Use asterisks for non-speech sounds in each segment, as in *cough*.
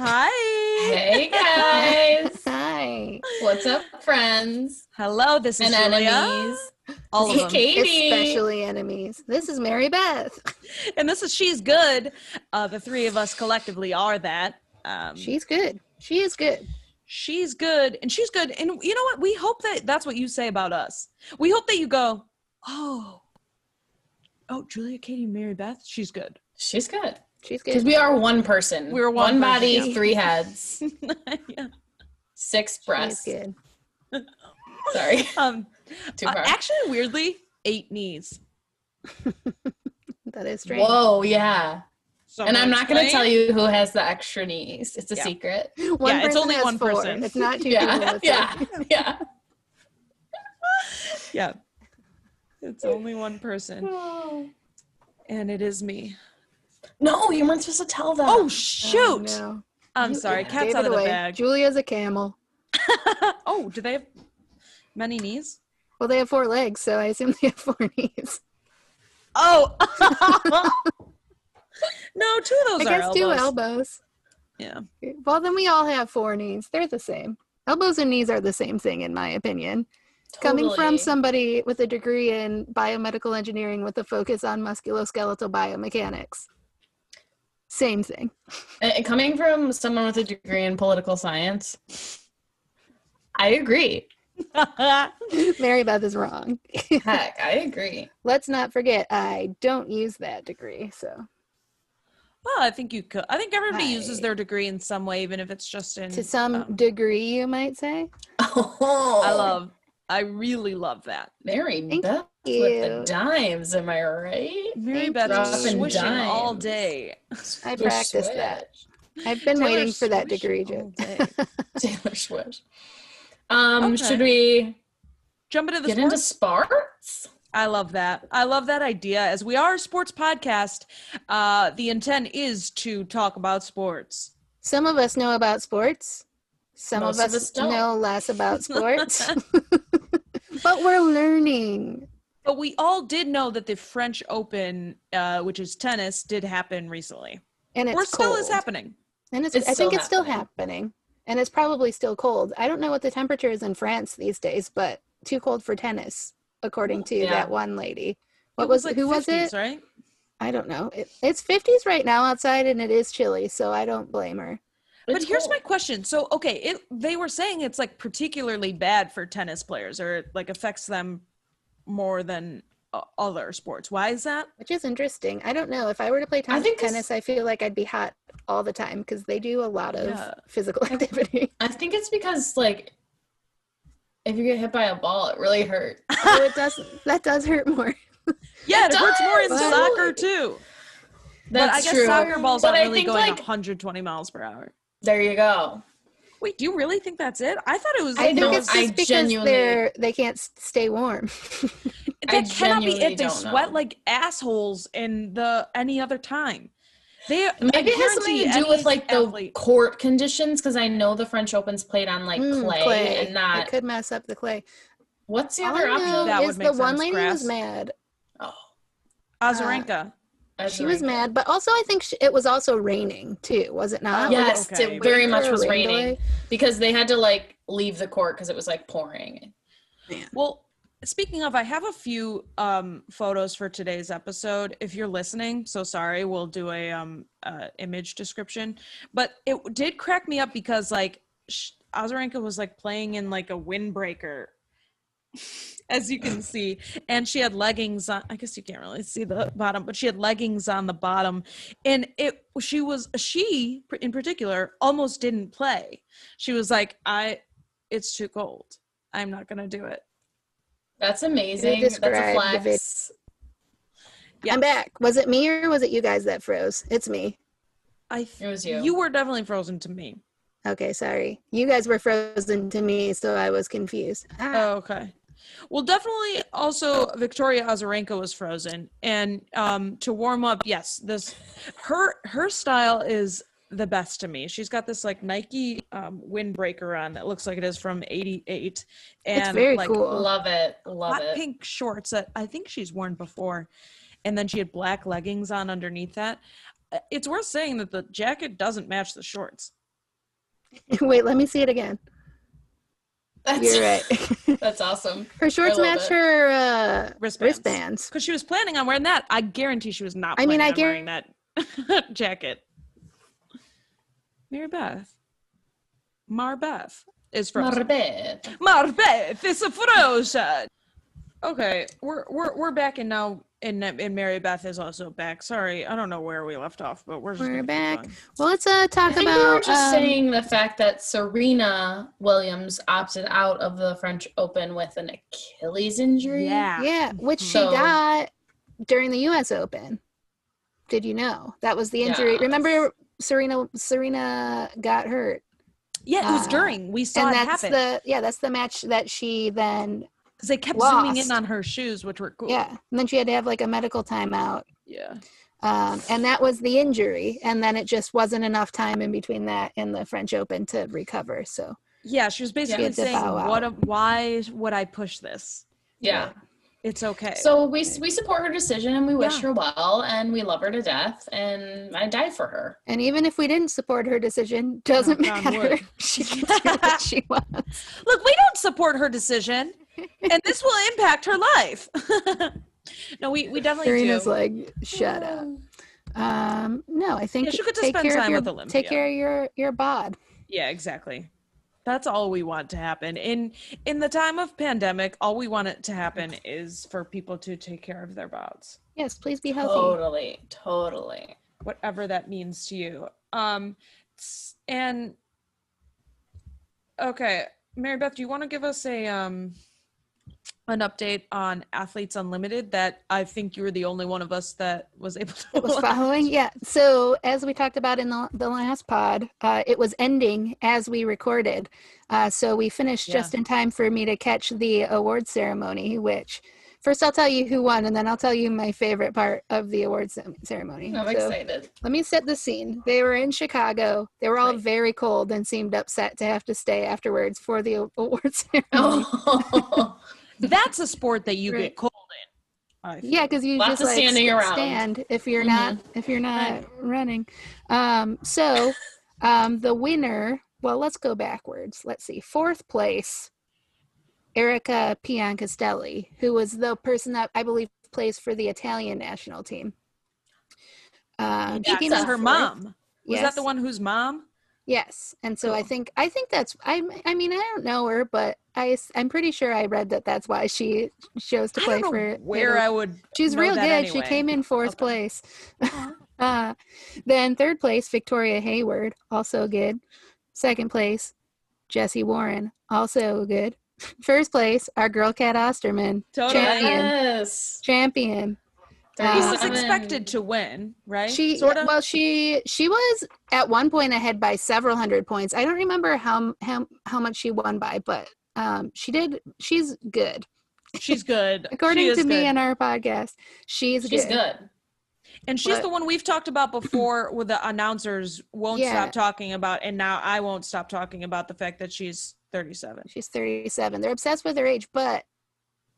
Hi. Hey *laughs* guys. Hi. What's up, friends Hello, this is and Julia. enemies? All of them. Katie. Especially enemies. This is Mary Beth. And this is She's Good. Uh, the three of us collectively are that. Um, She's good. She is good. she's good and she's good. And you know what? We hope that that's what you say about us. We hope that you go, oh, oh, Julia, Katie, Mary Beth, she's good. She's good. She's Because we are one person. We're one person, body, yeah. three heads, *laughs* yeah. six She's breasts. good. *laughs* Sorry. Um, Too uh, actually, weirdly, eight knees. *laughs* That is strange. Whoa, yeah. Someone and I'm not going to tell you who has the extra knees. It's a Yeah. secret. One Yeah, it's person only has one four. person. It's not two people. Yeah. It's Yeah. like- Yeah. Yeah. It's only one person, *sighs* and it is me. No, you weren't supposed to tell them. Oh Oh, shoot! no. I'm You sorry, cat's out of the away. bag. Julia's a camel. *laughs* oh, do they have many knees? Well, they have four legs, so I assume they have four *laughs* knees. Oh, *laughs* no, two of I those are guess elbows. two elbows. Yeah, Well, then we all have four knees. They're the same. Elbows and knees are the same thing, in my opinion. Coming from somebody with a degree in biomedical engineering with a focus on musculoskeletal biomechanics. Same thing. And and coming from someone with a degree in political science, I agree. *laughs* Mary Beth is wrong. *laughs* Heck, I agree. Let's not forget, I don't use that degree. So well, I think you could. I think everybody uses their degree in some way, even if it's just in. to some um, degree, you might say. *laughs* Oh, I love. I really love that. Mary Thank Beth with the you. dimes. Am I right? Mary Thank Beth you. is Dropping swishing all day. *laughs* I Taylor practiced that. Swift. I've been Taylor waiting for that degree, all Joe. day. *laughs* Taylor Swift. Um, Okay. should we Jump into the get sports. into sports? I love that. I love that idea. As we are a sports podcast, uh, the intent is to talk about sports. Some of us know about sports. Some Most of of us, us know less about *laughs* sports. But we're learning. But we all did know that the French Open, uh, which is tennis, did happen recently. And it's or still is happening. And it's, It's I think it's still happening. And it's probably still cold. I don't know what the temperature is in France these days, but too cold for tennis, according to Yeah. that one lady. What It was, like who was it? Right? I don't know. It, it's 50s right now outside and it is chilly, so I don't blame her. But It's here's my question. So, okay, it they were saying it's like particularly bad for tennis players, or it like affects them more than uh, other sports. Why is that? Which is interesting. I don't know. If I were to play ten- think tennis, I feel like I'd be hot all the time because they do a lot of Yeah. physical *laughs* activity. I think it's because like if you get hit by a ball, it really hurts. *laughs* oh, it does. That does hurt more. Yeah, it, It hurts more in does, soccer too. That's but I guess true. soccer balls but aren't I really think going like 120 miles per hour. There you go. Wait, do you really think that's it? I thought it was. I, I think don't- it's just I because they're they can't stay warm. *laughs* *laughs* that I cannot be it. They sweat know. like assholes in the any other time. They I Maybe it has something to do with any like the athlete- court conditions because I know the French Open's played on like Mm, clay, and not It could mess up the clay. what's the All other I option? That would is make the one lady grass. was mad. Oh, Azarenka. She was mad, but also I think sh it was also raining too. Was it not? Yes, okay. it very much was raining delay? because they had to like leave the court because it was like pouring. Well, speaking of, I have a few um, photos for today's episode. If you're listening, so sorry, we'll do a um, uh, image description. But it did crack me up because like sh- Azarenka was like playing in like a windbreaker, as you can see, and she had leggings on. I guess you can't really see the bottom, but she had leggings on the bottom, and it she was she in particular almost didn't play. She was like, I, it's too cold. I'm not gonna do it. That's amazing. That's a describe flex. Yeah. I'm back. Was it me or was it you guys that froze? It's me. I th- It was you. You were definitely frozen to me. Okay, sorry. You guys were frozen to me, so I was confused. Ah, Oh, okay. Well, definitely. Also, Victoria Azarenka was frozen, and um, to warm up, yes, this her her style is the best to me. She's got this like Nike um, windbreaker on that looks like it is from '88, and it's very like cool. Love it. Love hot it. pink shorts that I think she's worn before, and then she had black leggings on underneath that. Uh, It's worth saying that the jacket doesn't match the shorts. *laughs* Wait, let me see it again. That's, You're right. *laughs* That's awesome. her shorts match it. her uh, Wristbands. wristbands. Because she was planning on wearing that. I guarantee she was not I mean, I on wearing that *laughs* jacket. Mary Beth. Marbeth is frozen. Marbeth. Marbeth is a frozen. Okay, we're we're we're back and now and and Mary Beth is also back. Sorry, I don't know where we left off, but we're just We're back. Well, let's uh, I talk think about. we were just um, saying the fact that Serena Williams opted out of the French Open with an Achilles injury. Yeah. Yeah, which she got during the U.S. Open. Did you know that was the injury? Yes. Remember, Serena Serena got hurt, Yeah, it was Uh, during. We saw and it that's happen the yeah that's the match that she then because they kept zooming in on her shoes, which were cool. yeah, and then she had to have like a medical timeout, yeah. um, and that was the injury, and then it just wasn't enough time in between that and the French Open to recover. So Yeah, she was basically had to saying, "What? A, why would I push this? Yeah. It's okay." So we we support her decision and we wish Yeah. her well and we love her to death and I die for her. and even if we didn't support her decision, doesn't Knock on matter. wood. *laughs* she can do what she *laughs* wants. Look, we don't support her decision, and this will impact her life. *laughs* no, we we definitely Serena's do. like, shut up. *sighs* Um, no, I think Yeah, she could just take spend care of time your, with Olympia. Take care of your your bod. Yeah, exactly. That's all we want to happen. In in the time of pandemic, all we want it to happen is for people to take care of their bods, Yes, please be healthy. Totally, totally. whatever that means to you. Um and okay, Mary Beth, do you want to give us a um an update on Athletes Unlimited that I think you were the only one of us that was able to It was watch. following, yeah. So as we talked about in the, the last pod, uh, it was ending as we recorded. Uh, so we finished Yeah. just in time for me to catch the award ceremony. Which, first, I'll tell you who won, and then I'll tell you my favorite part of the award ceremony. I'm So- excited. Let me set the scene. They were in Chicago. They were all Right. very cold and seemed upset to have to stay afterwards for the a- *laughs* award ceremony. Oh. *laughs* *laughs* That's a sport that you Right. get cold in. Yeah, because you Lots just like standing st- around. stand if you're Mhm. not if you're not running. Um, so *laughs* um, the winner. Well, let's go backwards. Let's see. Fourth place, Erica Piancastelli, who was the person that I believe plays for the Italian national team. Um, Yeah, that's her fourth. mom. Was that the one whose mom? Yes, and so I think I think that's I I mean I don't know her, but I I'm pretty sure I read that that's why she chose to I play don't know for where Italy. I would. She's know real that good. She came in fourth Okay. place. *laughs* uh, then third place, Victoria Hayward, also good. Second place, Jessie Warren, also good. *laughs* First place, our girl Cat Osterman, Totally. champion, Yes. champion. She was expected to win, right? She sort of. well, she she was at one point ahead by several hundred points. I don't remember how how how much she won by, but um, she did. She's good, She's good. *laughs* according She to is me good. and our podcast. She's, She's good. good. and she's but- the one we've talked about before, where the announcers won't Yeah. stop talking about, and now I won't stop talking about the fact that she's 37. She's 37. They're obsessed with her age, but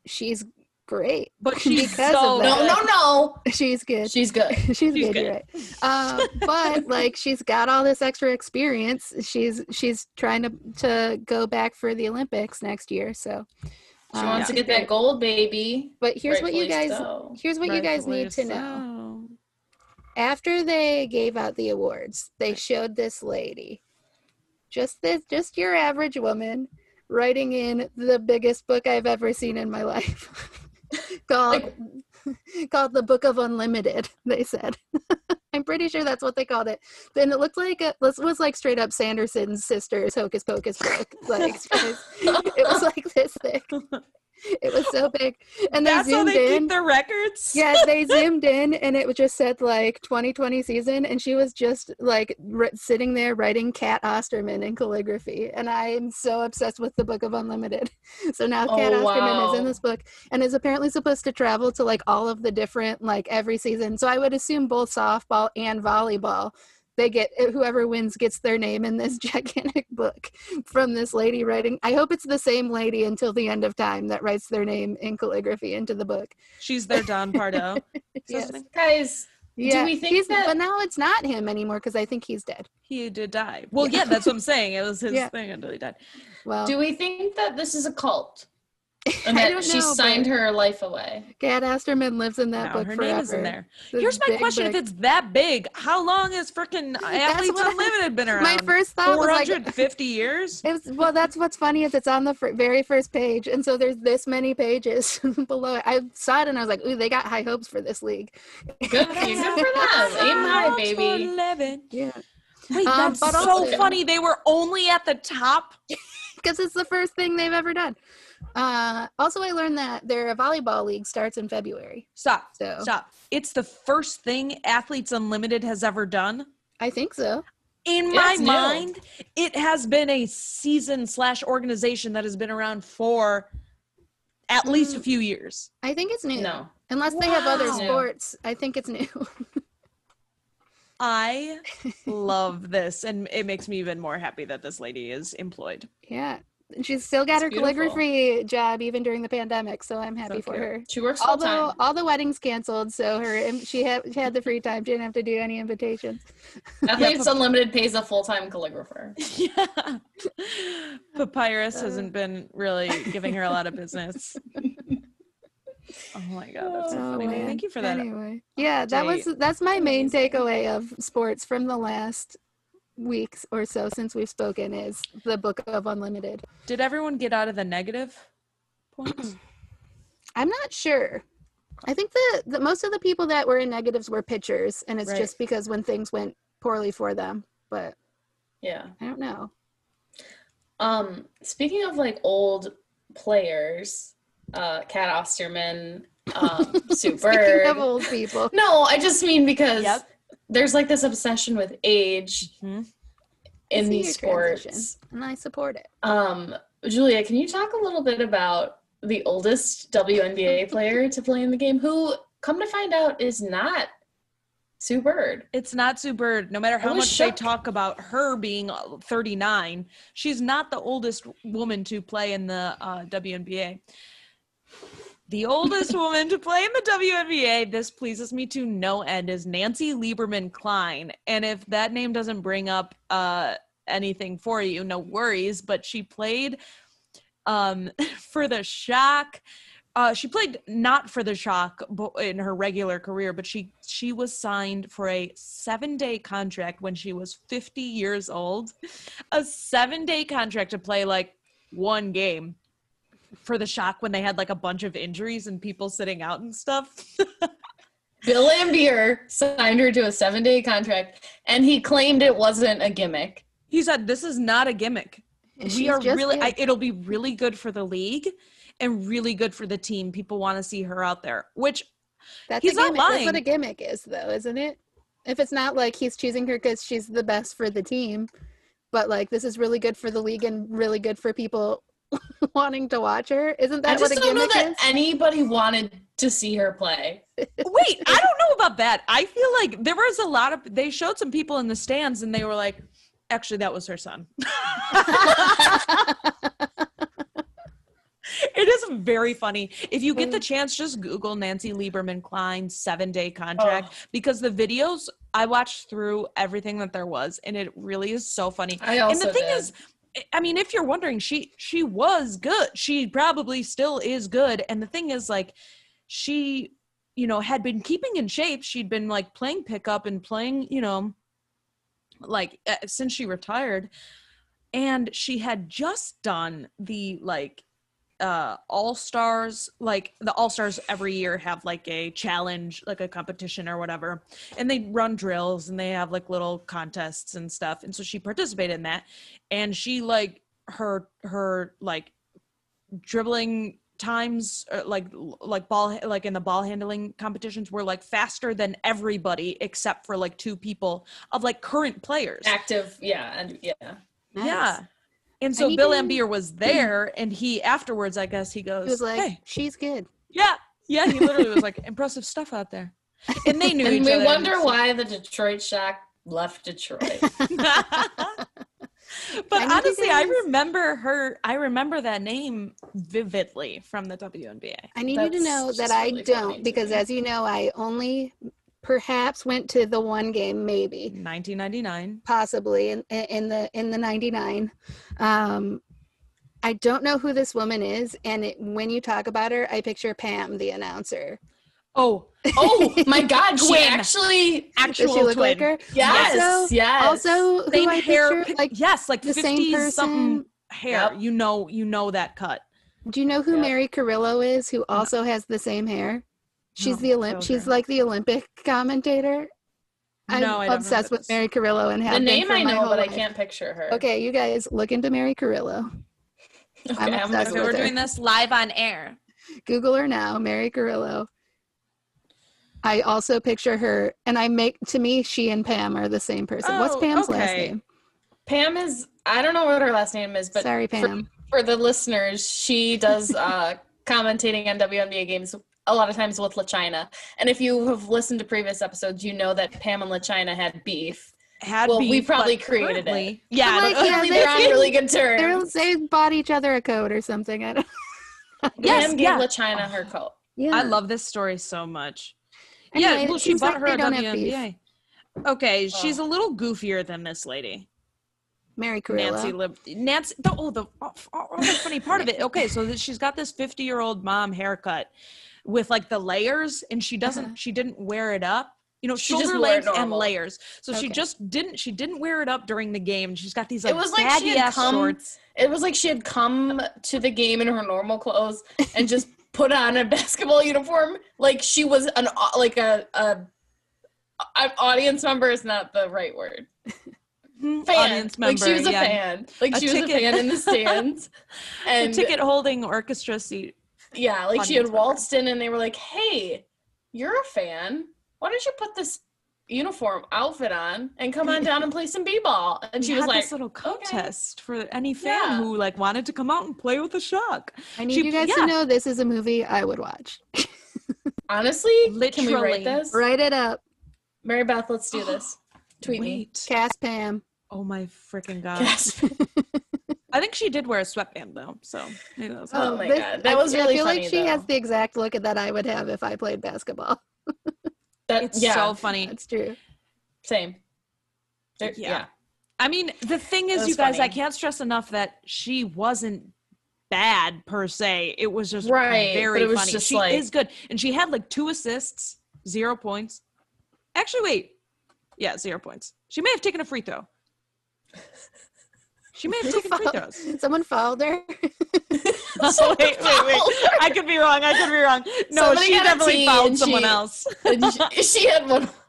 she's great. *laughs* But she's Because so No, no, no. *laughs* She's good. She's good. *laughs* she's, She's good, good. Right. Uh, but like she's got all this extra experience. She's she's trying to to go back for the Olympics next year. So She um, wants to get that gold baby. But here's what you guys so. here's what you guys Rightfully need to know. after they gave out the awards, they showed this lady, just this, just your average woman, writing in the biggest book I've ever seen in my life, *laughs* called *laughs* called the Book of Unlimited. They said. *laughs* I'm pretty sure that's what they called it. Then it looked like it was, was like straight up Sanderson's sister's Hocus Pocus book. Like it was like this thick. *laughs* It was so big, and they That's how zoomed they in. keep their records. Yeah, they *laughs* zoomed in and it was just said like 2020 season, and she was just like r- sitting there writing Cat Osterman in calligraphy. And I am so obsessed with the Book of Unlimited. *laughs* So now Cat Oh, Osterman is in this book and is apparently supposed to travel to like all of the different, like every season. So I would assume both softball and volleyball. They get whoever wins gets their name in this *laughs* gigantic book from this lady writing. I hope it's the same lady until the end of time that writes their name in calligraphy into the book. She's their Don *laughs* Pardo. Is that his Yes. Guys, Yeah, we think he's, that- but now it's not him anymore because I think he's dead. He did die. Well, Yeah. yeah, that's what I'm saying. It was his *laughs* Yeah. thing until he died. Well, Do we think that this is a cult? And *laughs* that she know, signed her life away. Cat Osterman lives in that No, book her forever. name is in there. The Here's my question: book. If it's that big, how long has freaking *laughs* Athletes what I- Unlimited been *laughs* around? my first thought was like, 450 years. It was, well, that's what's funny is it's on the fir- very first page, and so there's this many pages below it. I saw it and I was like, "Ooh, they got high hopes for this league." Good, good for them. Aim high, baby. Yeah. Yeah, Wait, Um, that's but so also- funny. They were only at the top. because it's the first thing they've ever done. Uh, also, I learned that their volleyball league starts in February, Stop. so Stop. It's the first thing Athletes Unlimited has ever done. I think so. In Yeah, my it's new. mind, it has been a season slash organization that has been around for at least a Mm. few years. I think it's new. No. Unless they have other sports, I think it's new. *laughs* I *laughs* love this, and it makes me even more happy that this lady is employed. yeah, and she's still got It's her beautiful. calligraphy job even during the pandemic, so I'm happy So for cute. her. She works full Although time. all the weddings canceled, so her she had she had the free time. She didn't have to do any invitations. Athletes *laughs* Unlimited pays a full time calligrapher. *laughs* Yeah. Papyrus Uh. hasn't been really giving her a lot of business. *laughs* Oh my god, that's so Oh, funny. Man. Thank you for that. Anyway, yeah, that was that's my main takeaway of sports from the last weeks or so since we've spoken is the book of unlimited. Did everyone get out of the negative points? *clears throat* I'm not sure. I think the, the most of the people that were in negatives were pitchers, and it's Right. just because when things went poorly for them. But Yeah. I don't know. Um, speaking of like old players, uh, Cat Osterman, um, *laughs* Sue Speaking of old people, No, I just mean because Yep. There's like this obsession with age Mhm. in these your transition. sports. and I support it. Um, Julia, can you talk a little bit about the oldest WNBA *laughs* player to play in the game, who, come to find out, is not Sue Bird? It's not Sue Bird. No matter how was much they talk about her being uh, 39, she's not the oldest woman to play in the uh, WNBA. The oldest woman to play in the WNBA, this pleases me to no end, is Nancy Lieberman Kline. And if that name doesn't bring up uh, anything for you, no worries. But she played um, *laughs* for the Shock. Uh, she played not for the Shock in her regular career, but she she was signed for a seven day contract when she was 50 years old. *laughs* A seven day contract to play like one game for the Shock when they had like a bunch of injuries and people sitting out and stuff. *laughs* Bill Laimbeer signed her to a seven day contract, and he claimed it wasn't a gimmick. he said, "This is not a gimmick. She's we are really, I, it'll be really good for the league." And really good for the team. People want to see her out there, which That's He's a not gimmick. That's what a gimmick is, though, isn't it? If it's not like he's choosing her because she's the best for the team, but like this is really good for the league and really good for people *laughs* wanting to watch her. Isn't I that just what a don't know gimmick that is? anybody wanted to see her play. Wait, I don't know about that. I feel like there was a lot of they showed some people in the stands and they were like, actually that was her son. *laughs* it is very funny. If you get the mm. chance, just Google Nancy Lieberman Kline seven day contract Oh. because the videos I watched through everything that there was, and it really is so funny. I and also the thing did. is, I mean, if you're wondering, she she was good. She probably still is good. And the thing is, like, she, you know, had been keeping in shape. She'd been like playing pickup and playing, you know, like uh, since she retired, and she had just done the like uh all stars like the all stars every year have like a challenge like a competition or whatever. And they run drills and they have like little contests and stuff. And so she participated in that. And she like her her like dribbling times uh, like like ball like in the ball handling competitions were like faster than everybody except for like two people of like current players. Active, yeah, and yeah. Nice. yeah and so bill didn't- ambier was there and he afterwards i guess he goes He was like, hey she's good. yeah yeah he literally was like *laughs* impressive stuff out there and they knew And each we other wonder why the Detroit Shock left Detroit. *laughs* *laughs* but I honestly, I remember her. I remember that name vividly from the WNBA. I need you to know that I really don't because, as you know, I only perhaps went to the one game, maybe, 1999. possibly in in the in the 99. Um I don't know who this woman is and it, when you talk about her, I picture Pam the announcer. Oh, Oh my *laughs* god, she Twin. actually Does actual she look twin. like her? Yes. Also- yes. Also, who Same I hair, picture, like yes, like the 50s same person. something hair. Yep. You know, you know that cut. Do you know who Yep. Mary Carrillo is? Who also has the same hair? She's No, the Olymp. tell She's like the Olympic commentator. I'm No, I don't know obsessed with Mary Carrillo and have the name for I know, whole but I can't picture her. Okay, you guys look into Mary Carrillo. Okay, I'm I'm obsessed gonna Okay, with we're her. doing this live on air. Google her now, Mary Carrillo. I also picture her, and I make to me she and Pam are the same person. What's Oh, Pam's last name? Pam is I don't know what her last name is, but Sorry, for- Pam. for the listeners, she does uh, commentating on WNBA games a lot of times with LaChina. And if you have listened to previous episodes, you know that Pam and LaChina had beef. Had Well, we probably but created it. Yeah, like, yeah, Apparently they they're on really good They're, terms. they bought each other a coat or something. I don't. *laughs* Yes, Pam gave yeah. LaChina her coat. Yeah. I love this story so much. Anyway, yeah, well, she bought like her they a don't have beef. WNBA. Okay, oh. she's Oh. a little goofier than this lady, Mary Carrillo. Nancy Lib. Nancy. The, oh, the oh, oh, the funny part of it. Okay, so that she's got this fifty-year-old mom haircut with like the layers, and she doesn't. Uh-huh. She didn't wear it up. You know, She shoulder length and layers. So she just didn't. She didn't wear it up during the game. She's got these like, it was like she had come. shorts. It was like she had come to the game in her normal clothes and just *laughs* put on a basketball uniform, like she was an like a a. An audience member is not the right word. *laughs* Fan. Audience member. like she was a yeah. fan. Like A she was ticket- a fan in the stands. *laughs* A And ticket holding orchestra seat. Yeah, like she had member. waltzed in and they were like, "Hey, you're a fan. Why don't you put this uniform outfit on and come on down and play some b-ball?" And she We was had like, this little "Okay." contest for any fan Yeah. who like wanted to come out and play with the shock. I need She- you guys yeah. to know this is a movie I would watch. *laughs* Honestly, can we Literally. write this? Write it up. Mary Beth, let's do this. *gasps* Tweet me. Wait. Cast Pam. Oh my freaking god. *laughs* Yes. I think she did wear a sweatband though, so maybe that was Oh oh, my this- God, that I- was really I feel like funny, she has the exact look that I would have if I played basketball. *laughs* That's yeah, so funny. That's true. same. There- Yeah. yeah. I mean, the thing is, you guys, I can't stress enough that she wasn't bad per se. It was just Right, very it was funny. just she like- is good, and she had like two assists, zero points. Actually, wait, yeah, zero points. She may have taken a free throw. *laughs* She may have taken free throws. Someone followed her. *laughs* oh, wait, wait, wait. I could be wrong. I could be wrong. No, Somebody she definitely tee fouled someone she- else. And she, she had one. *laughs*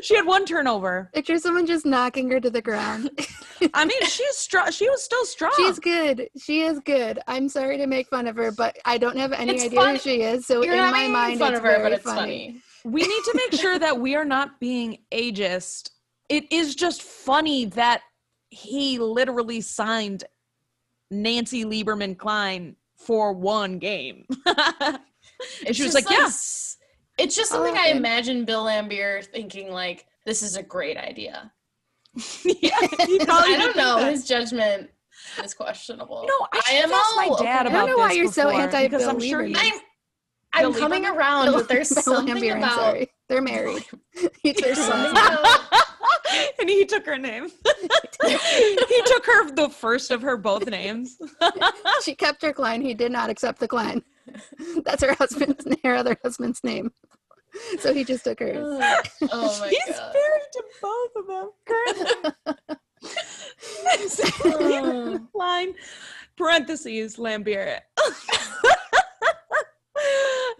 She had one turnover. Picture someone just knocking her to the ground. *laughs* I mean, she's strong. She was still strong. She's good. She is good. I'm sorry to make fun of her, but I don't have any It's idea funny. who she is. So You're in not my making mind, fun it's of her, very but it's funny. funny. we need to make sure that we are not being ageist. It is just funny that he literally signed Nancy Lieberman Kline for one game. *laughs* It's she was just like, yeah. It's just something love I oh. imagine Bill Laimbeer thinking like, this is a great idea. *laughs* yeah, he 'Cause *laughs* probably I don't know. that. His judgment is questionable. No, know, I am have IMO, my dad about I don't know why you're so anti because Bill I'm sure he, Lieberman. I'm, I'm coming around, but there's Bill something Laimbeer, I'm about sorry. They're married. There's something about *laughs* and he took her name. *laughs* he took her the first of her both names. *laughs* She kept her Kline. He did not accept the Kline. That's her husband's her other husband's name. So he just took hers. oh, oh my He's god. married to both of them currently. Oh. Line parentheses Laimbeer.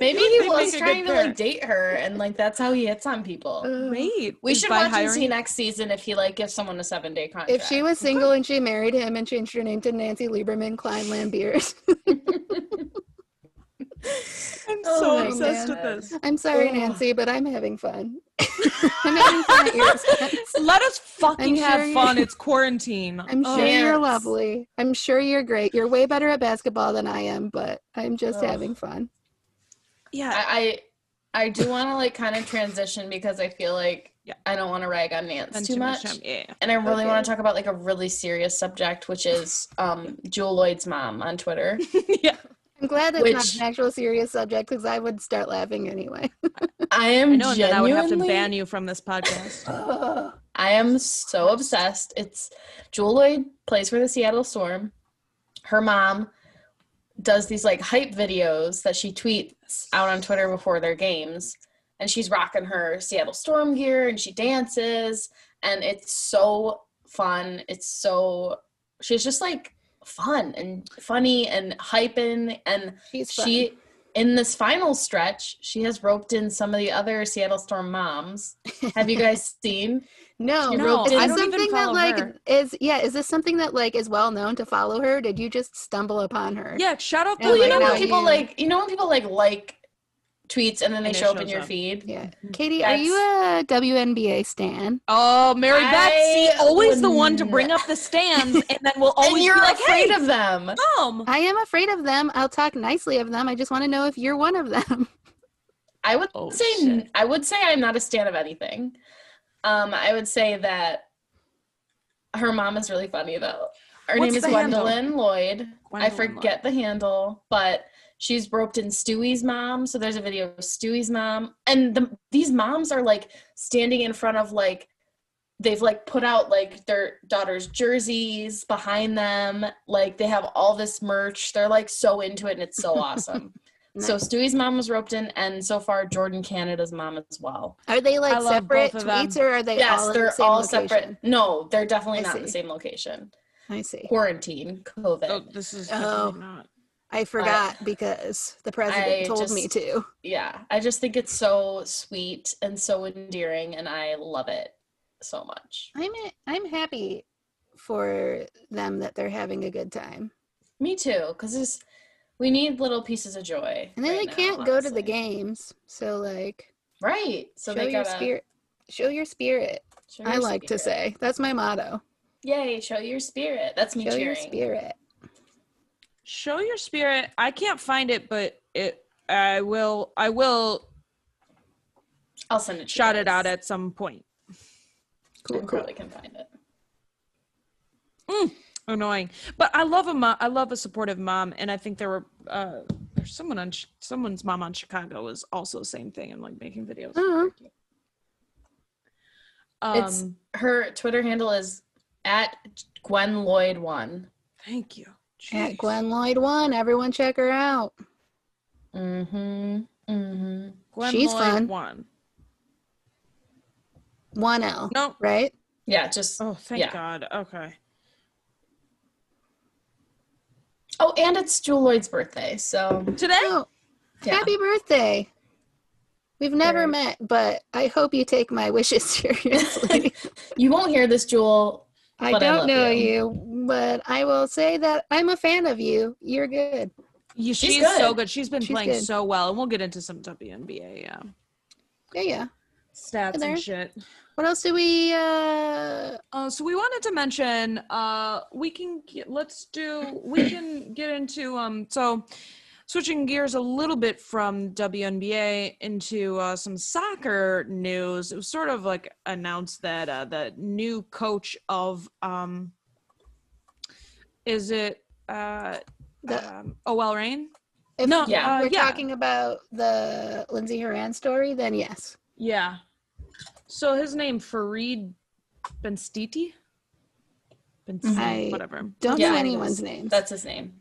Maybe he was trying to like date her, and like that's how he hits on people. Wait, we should by watch and see next season if he like gives someone a seven day contract. if she was single and she married him and changed her name to Nancy Lieberman Kline Laimbeer, *laughs* I'm Oh so my obsessed God. with this. I'm sorry, Ugh. Nancy, but I'm having fun. *laughs* I'm *laughs* having fun at your expense. Let us fucking I'm have fun. It's quarantine. I'm Oh, sure you're lovely. I'm sure you're great. You're way better at basketball than I am, but I'm just Ugh. having fun. Yeah. I I, I do want to like kind of transition because I feel like Yeah. I don't want to rag on Nance spend too much. time- Yeah. And I really Okay. want to talk about like a really serious subject, which is um Jewell Loyd's mom on Twitter. *laughs* yeah. I'm glad that's not an actual serious subject because I would start laughing anyway. *laughs* I am I know, and then I would have to ban you from this podcast. *laughs* I am so obsessed. It's Jewell Loyd plays for the Seattle Storm. Her mom does these like hype videos that she tweets out on Twitter before their games. And she's rocking her Seattle Storm gear and she dances. And it's so fun. It's so, she's just like fun and funny and hyping. And She's fun. she, in this final stretch, she has roped in some of the other Seattle Storm moms. Have you guys *laughs* seen? no, No, is I this don't even something that like her. is yeah? Is this something that like is well known to follow her? Did you just stumble upon her? Yeah, shout out to Well, you like, know when people you- like you know when people like like tweets and then they And show up in your up. feed. Yeah. Katie, are you a WNBA stan? Oh, Mary Beth, see, I always the one to bring up the stands, and then we'll *laughs* always and you're be like, afraid "Hey, of them. come." I am afraid of them. I'll talk nicely of them. I just want to know if you're one of them. *laughs* I would Oh, say shit. I would say I'm not a stan of anything. Um, I would say that her mom is really funny though. Her What's name is the handle? Gwendolyn Loyd. I Gwendolyn forget the handle, but she's roped in Stewie's mom. So there's a video of Stewie's mom, and the, these moms are like standing in front of like they've like put out like their daughter's jerseys behind them. Like they have all this merch. They're like so into it, and it's so *laughs* awesome. So Stewie's mom was roped in, and so far Jordan Canada's mom as well. Are they like love separate both them. tweets or are they yes, all they're the same all location? separate. No, they're definitely I not in the same location. I see. Quarantine, COVID. Oh, this is Oh. not. I forgot because the president I told me to. yeah i just think it's so sweet and so endearing and i love it so much I'm I'm happy for them that they're having a good time. me too because we need little pieces of joy And then right they now, can't go to the games. So like right so show they your gotta spirit. Show your spirit. show I your like to say. That's my motto. yay show your spirit that's me Show your spirit. Show your spirit. I can't find it, but it. I will. I will i'll send it to shout it out at some point. i Cool, cool. probably can find it Annoying, but I love a mom. I love a supportive mom, and I think there were uh, there's someone on Ch- someone's mom on Chicago was also the same thing and like making videos. It's- Um, her twitter handle is at gwen lloyd one thank you. At Gwen Lloyd one. Everyone check her out. mm-hmm mm-hmm Gwen She's Lloyd fun. One. One L. No. Right? yeah just Oh, thank Yeah. God. Okay. oh and it's jewell loyd's birthday so Today. Oh, yeah happy birthday. We've never Very- met, but I hope you take my wishes *laughs* seriously. *laughs* you won't hear this jewel I don't love know you. you. But I will say that I'm a fan of you. You're good. You, She's she's, so good. good. She's been She's playing good. so well, and we'll get into some WNBA yeah. Yeah, yeah. stats There. and shit. What else do we uh Uh, so we wanted to mention uh we can get, let's do we *coughs* can get into um so switching gears a little bit from WNBA into uh, some soccer news. It was sort of like announced that uh, the new coach of um is it uh the um, OL Reign? if No, Yeah. uh, we're yeah. talking about the Lindsey Horan story, then yes. Yeah. So his name Farid Benstiti? Ben I whatever. Don't Yeah, know anyone's is. names. That's his name.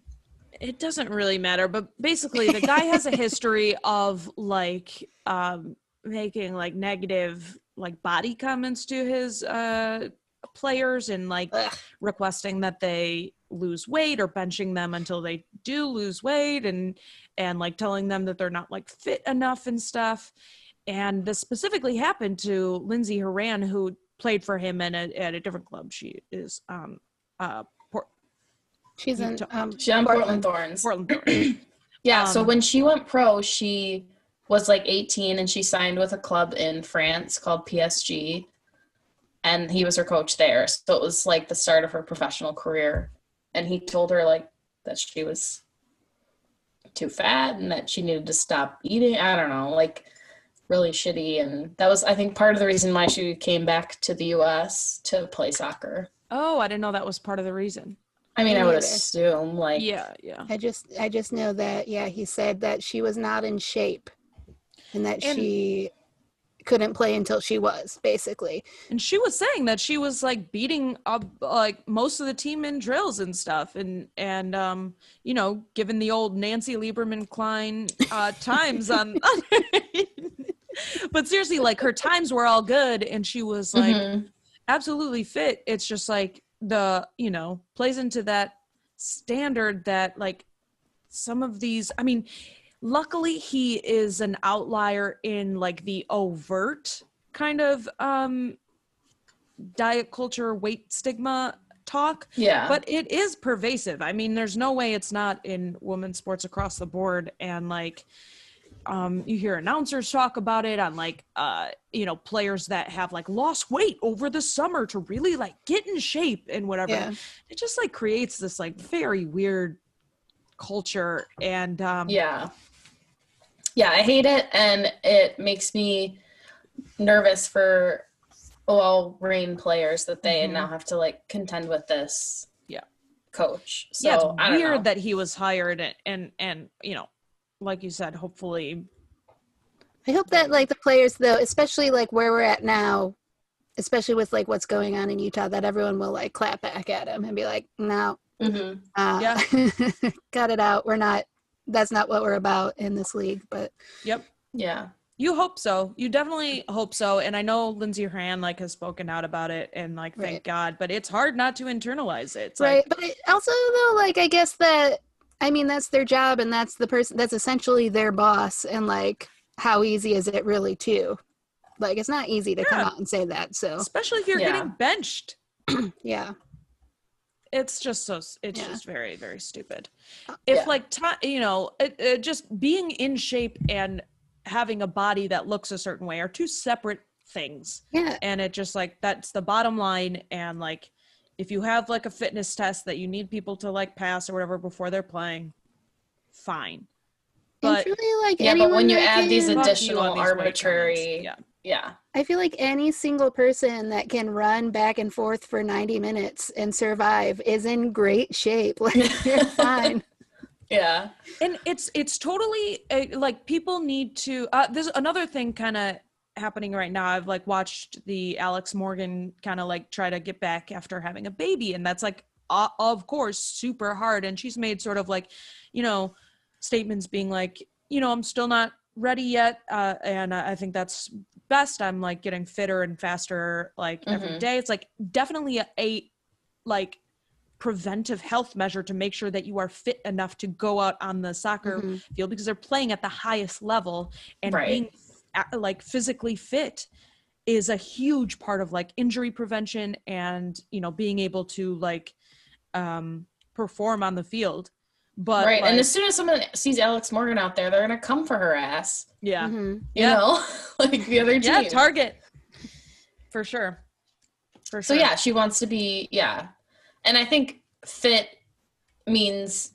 It doesn't really matter, but basically the guy has a history *laughs* of like um making like negative like body comments to his uh players and like Ugh. requesting that they lose weight or benching them until they do lose weight and and like telling them that they're not like fit enough and stuff and this specifically happened to lindsey horan who played for him in a, at a different club she is um uh Port- She's in talk- um She's on Portland Thorns. portland *clears throat* Thorns. Yeah, so Um, when she went pro, she was like 18 and she signed with a club in France called PSG. And he was her coach there. So it was like the start of her professional career. And he told her like that she was too fat and that she needed to stop eating. I don't know, like really shitty. And that was, I think, part of the reason why she came back to the US to play soccer. oh i didn't know that was part of the reason I mean, Me I would assume like yeah yeah I just I just know that yeah, he said that she was not in shape and that And- she couldn't play until she was basically. And she was saying that she was like beating up like most of the team in drills and stuff, and and um, you know, given the old Nancy Lieberman Kline uh, *laughs* times on. *laughs* but seriously, like her times were all good, and she was like Mhm. absolutely fit. It's just like the you know plays into that standard that like some of these. I mean, luckily he is an outlier in like the overt kind of um diet culture weight stigma talk Yeah. but it is pervasive i mean there's no way it's not in women's sports across the board and like um you hear announcers talk about it on like uh you know players that have like lost weight over the summer to really like get in shape and whatever Yeah. it just like creates this like very weird culture and um Yeah. Yeah, I hate it and it makes me nervous for OL Reign players that they Mhm. now have to like contend with this Yeah. coach. So yeah, I it's don't know. weird that he was hired and, and and you know, like you said, hopefully I hope that like the players though, especially like where we're at now, especially with like what's going on in Utah, that everyone will like clap back at him and be like, no, Mhm. uh, *laughs* cut it out. We're not. That's not what we're about in this league. But Yep. Yeah. You hope so. You definitely hope so. And I know Lindsey Horan like has spoken out about it and like thank Right. God, but it's hard not to internalize it. It's right. like but it, also though, like I guess that I mean that's their job and that's the person that's essentially their boss and like how easy is it really to Like it's not easy to come out and say that. So especially if you're Yeah. getting benched. *clears throat* yeah. It's just so it's Yeah. just very very stupid. Uh, If yeah. like ti you know, it, it just being in shape and having a body that looks a certain way are two separate things. Yeah. and it just like that's the bottom line and like if you have like a fitness test that you need people to like pass or whatever before they're playing fine and but truly like Yeah, but when you add these can- fuck you additional on these arbitrary- yeah Yeah. I feel like any single person that can run back and forth for 90 minutes and survive is in great shape. *laughs* Like you're *laughs* fine. Yeah. and it's it's totally uh, like people need to uh there's another thing kind of happening right now i've like watched the alex morgan kind of like try to get back after having a baby and that's like uh, of course super hard and she's made sort of like you know statements being like you know i'm still not ready yet uh and i I think that's best i'm like getting fitter and faster like every Mhm. day it's like definitely a, a like preventive health measure to make sure that you are fit enough to go out on the soccer Mhm. field because they're playing at the highest level and Right. being like physically fit is a huge part of like injury prevention and you know being able to like um perform on the field but right. and as soon as someone sees Alex Morgan out there, they're gonna come for her ass. yeah Mhm. You Yeah. know? *laughs* like the other team. yeah target for sure for So sure yeah, she wants to be yeah. And I think fit means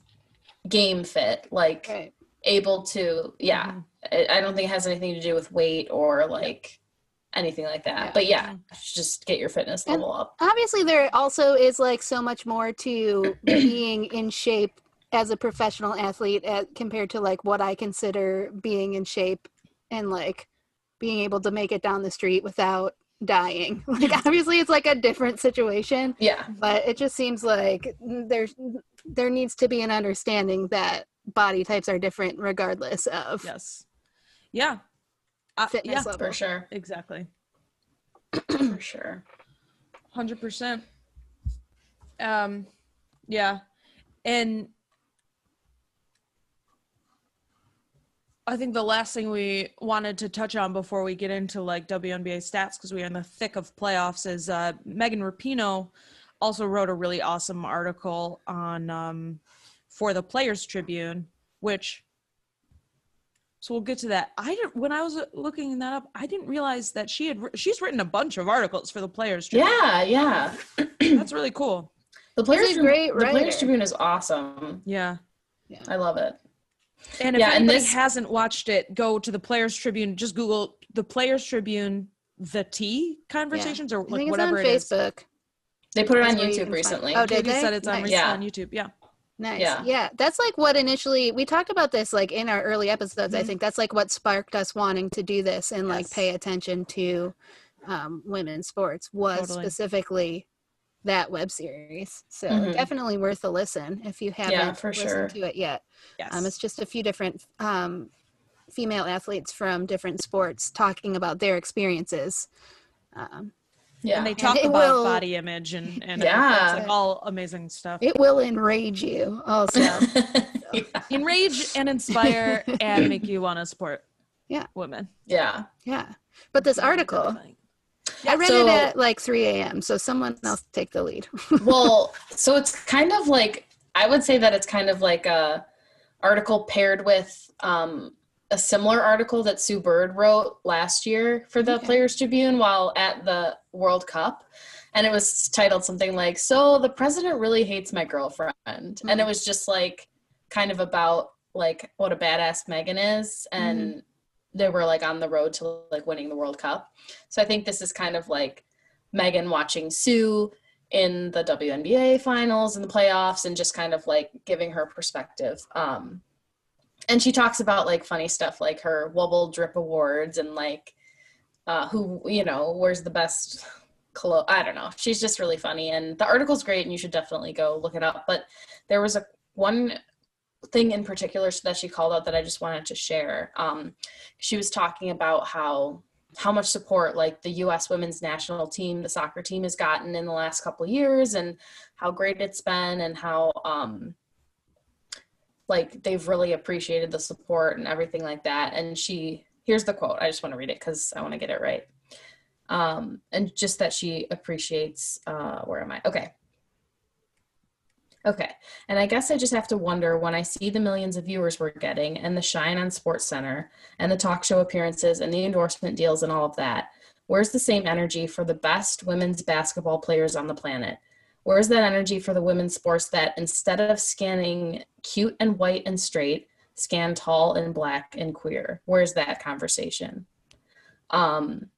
game fit, like Right. able to yeah. Mhm. I, I don't think it has anything to do with weight or like anything like that. Yeah. But yeah, Mhm. just get your fitness And- level up. Obviously, there also is like so much more to *clears throat* being in shape as a professional athlete at, compared to like what I consider being in shape and like being able to make it down the street without dying. *laughs* Like, *laughs* obviously, it's like a different situation. Yeah. but it just seems like there's there needs to be an understanding that body types are different regardless of yes yeah uh, fitness yeah level. For sure. exactly For sure. Hundred percent. Um, yeah, and I think the last thing we wanted to touch on before we get into like WNBA stats, because we're in the thick of playoffs, is uh, Megan Rapinoe also wrote a really awesome article on um, for the Players Tribune, which. So we'll get to that. I didn't when I was uh, looking that up. I didn't realize that she had she's written a bunch of articles for the Players Tribune. Yeah, yeah. *clears throat* That's really cool. The players a Tribune- great the Players. Tribune is awesome. Yeah, Yeah. I love it. And if Yeah, and this- hasn't watched it, go to the Players Tribune. Just Google the Players Tribune, the T conversations, or like think it's whatever on it is. Facebook. They put it on where YouTube recently. Oh, Katie did they? said it's on, Nice. Yeah. on YouTube. Yeah. Nice. Yeah. Yeah. That's like what initially we talked about this like in our early episodes. I Mhm. think that's like what sparked us wanting to do this and like pay attention to um, women's sports was Totally. specifically that web series. So Mhm. definitely worth a listen if you haven't for listened sure. to it yet. Yes. Um, it's just a few different um, female athletes from different sports talking about their experiences. Um, Yeah. and they talk it about will- body image and and Yeah. it's like all amazing stuff. it will enrage you also. *laughs* yeah. Enrage and inspire *laughs* and make you want to support Yeah. women. Yeah. yeah. But this article, I read So- it at like 3 a.m. So someone else take the lead. *laughs* well, so it's kind of like I would say that it's kind of like a article paired with um, a similar article that Sue Bird wrote last year for the Okay. Players Tribune while at the World Cup. And it was titled something like, So the president really hates my girlfriend. And it was just like kind of about like what a badass Megan is. And they were like on the road to like winning the World Cup. So I think this is kind of like Megan watching Sue in the WNBA finals and the playoffs and just kind of like giving her perspective. Um, and she talks about like funny stuff like her Wubble Drip Awards and like uh, who, you know, wears the best clothes. I don't know. She's just really funny. And the article's great and you should definitely go look it up. But there was a one thing in particular that she called out that I just wanted to share. Um, she was talking about how how much support like the US women's national team, the soccer team has gotten in the last couple years and how great it's been and how um like they've really appreciated the support and everything like that. And she here's the quote. I just want to read it cuz I want to get it right. Um and just that she appreciates uh where am I? Okay. Okay. And I guess I just have to wonder when I see the millions of viewers we're getting and the shine on Sports Center and the talk show appearances and the endorsement deals and all of that, where's the same energy for the best women's basketball players on the planet? Where's that energy for the women's sports that instead of scanning cute and white and straight, scan tall and black and queer? Where's that conversation? Um,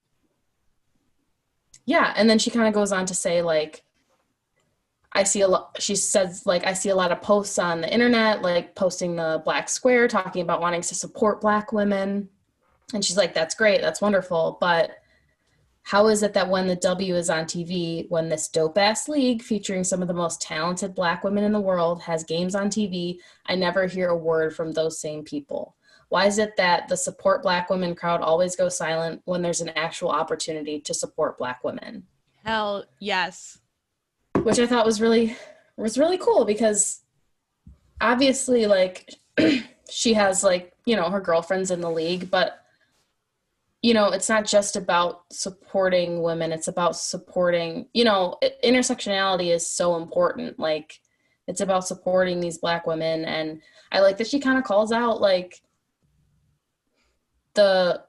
yeah, and then she kind of goes on to say, like, I see a lot, she says, like, I see a lot of posts on the internet, like posting the black square, talking about wanting to support black women. And she's like, that's great, that's wonderful. But how is it that when the W is on TV, when this dope ass league featuring some of the most talented black women in the world has games on TV, I never hear a word from those same people? Why is it that the support black women crowd always goes silent when there's an actual opportunity to support black women? Hell yes. Which I thought was really was really cool because obviously like *clears throat* she has like you know her girlfriends in the league but you know it's not just about supporting women. It's about supporting you know intersectionality is so important. Like it's about supporting these black women. And i like that she kind of calls out like the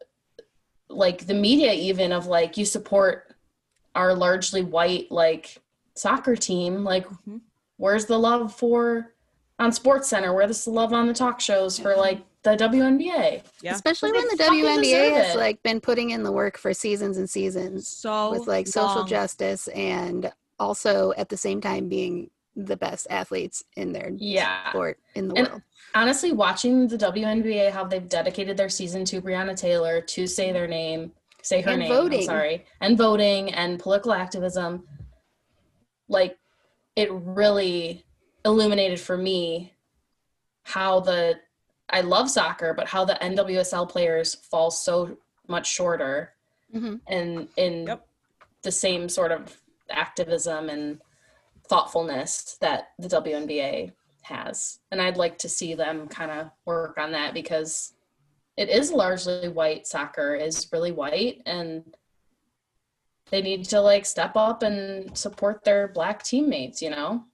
like the media even of like you support our largely white like soccer team like Mhm. where's the love for on sports center where's the love on the talk shows for like the WNBA Yeah. Especially But when the fucking WNBA has like been putting in the work for seasons and seasons So with like social long. justice and also at the same time being the best athletes in their yeah sport in the And- world. honestly watching the WNBA how they've dedicated their season to Breonna Taylor to say their name say her And name I'm sorry and voting and political activism like it really illuminated for me how the I love soccer but how the NWSL players fall so much shorter hmm and in Yep. the same sort of activism and thoughtfulness that the WNBA has. And I'd like to see them kind of work on that because it is largely white soccer is really white and they need to like step up and support their black teammates, you know?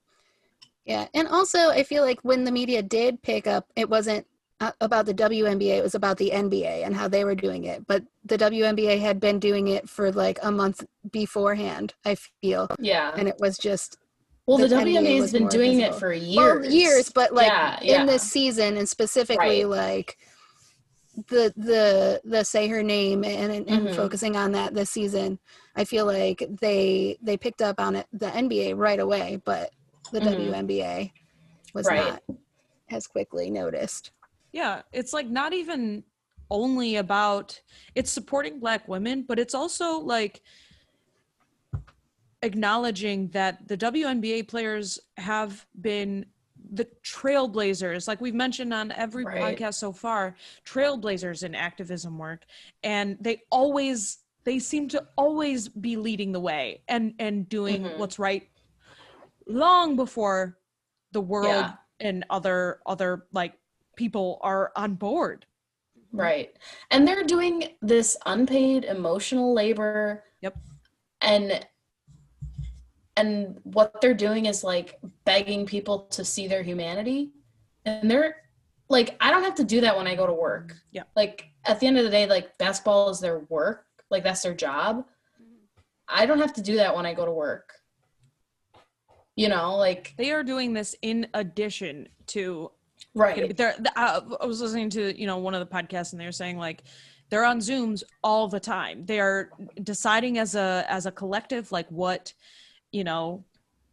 Yeah, and also I feel like when the media did pick up, it wasn't uh, about the WNBA; it was about the NBA and how they were doing it. But the WNBA had been doing it for like a month beforehand. I feel, Yeah. and it was just Well, the, the WNBA has been doing visible. it for years. well years, but like Yeah, yeah. in this season and specifically Right. like the the the say her name and and, and Mhm. focusing on that this season. I feel like they they picked up on it the NBA right away, but the Mhm. WNBA was Right. not as quickly noticed. Yeah, it's like not even only about it's supporting black women, but it's also like acknowledging that the WNBA players have been the trailblazers, like we've mentioned on every Right. podcast so far, trailblazers in activism work. And they always they seem to always be leading the way and and doing Mhm. what's right long before the world Yeah. and other other like people are on board. Right. And they're doing this unpaid emotional labor. Yep. And and what they're doing is like begging people to see their humanity. And they're like I don't have to do that when I go to work. Yeah. Like at the end of the day like basketball is their work. Like that's their job. Mm-hmm. I don't have to do that when I go to work. You know, like They are doing this in addition to right. they're th- I I was listening to you know one of the podcasts and they were saying like they're on zooms all the time they are deciding as a as a collective like what you know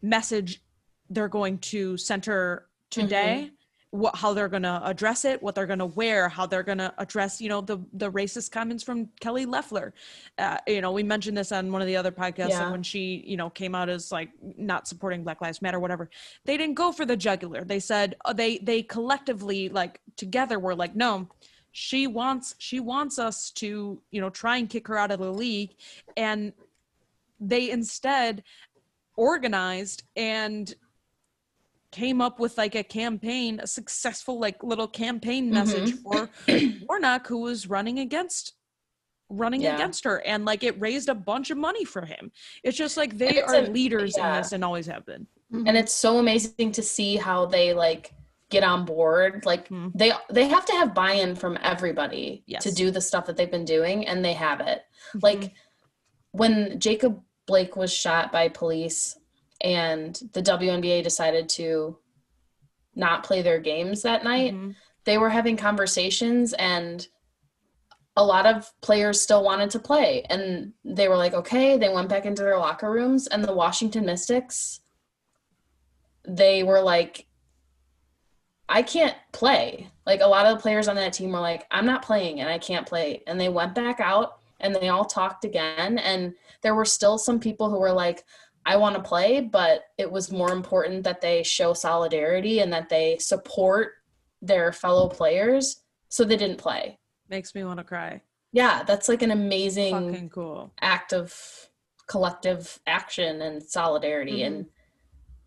message they're going to center today mm-hmm. What how they're going to address it what they're going to wear how they're going to address you know the the racist comments from kelly loeffler uh, you know we mentioned this on one of the other podcasts Yeah. when she you know came out as like not supporting black lives matter whatever they didn't go for the jugular. They said uh, they they collectively like together were like no she wants she wants us to you know try and kick her out of the league. And they instead organized and came up with like a campaign a successful like little campaign message for *clears throat* warnock who was running against running Yeah. against her and like it raised a bunch of money for him it's just like they are a- leaders in this and always have been and it's so amazing to see how they like get on board like Mhm. they they have to have buy-in from everybody Yes. to do the stuff that they've been doing and they have it Mm-hmm. like when jacob blake was shot by police and the WNBA decided to not play their games that night Mhm. they were having conversations and a lot of players still wanted to play. And they were like okay they went back into their locker rooms and the washington mystics they were like i can't play. Like a lot of the players on that team were like i'm not playing and i can't play. And they went back out and they all talked again. And there were still some people who were like i want to play but it was more important that they show solidarity and that they support their fellow players so they didn't play. Makes me want to cry. Yeah that's like an amazing fucking cool. act of collective action and solidarity mm-hmm. and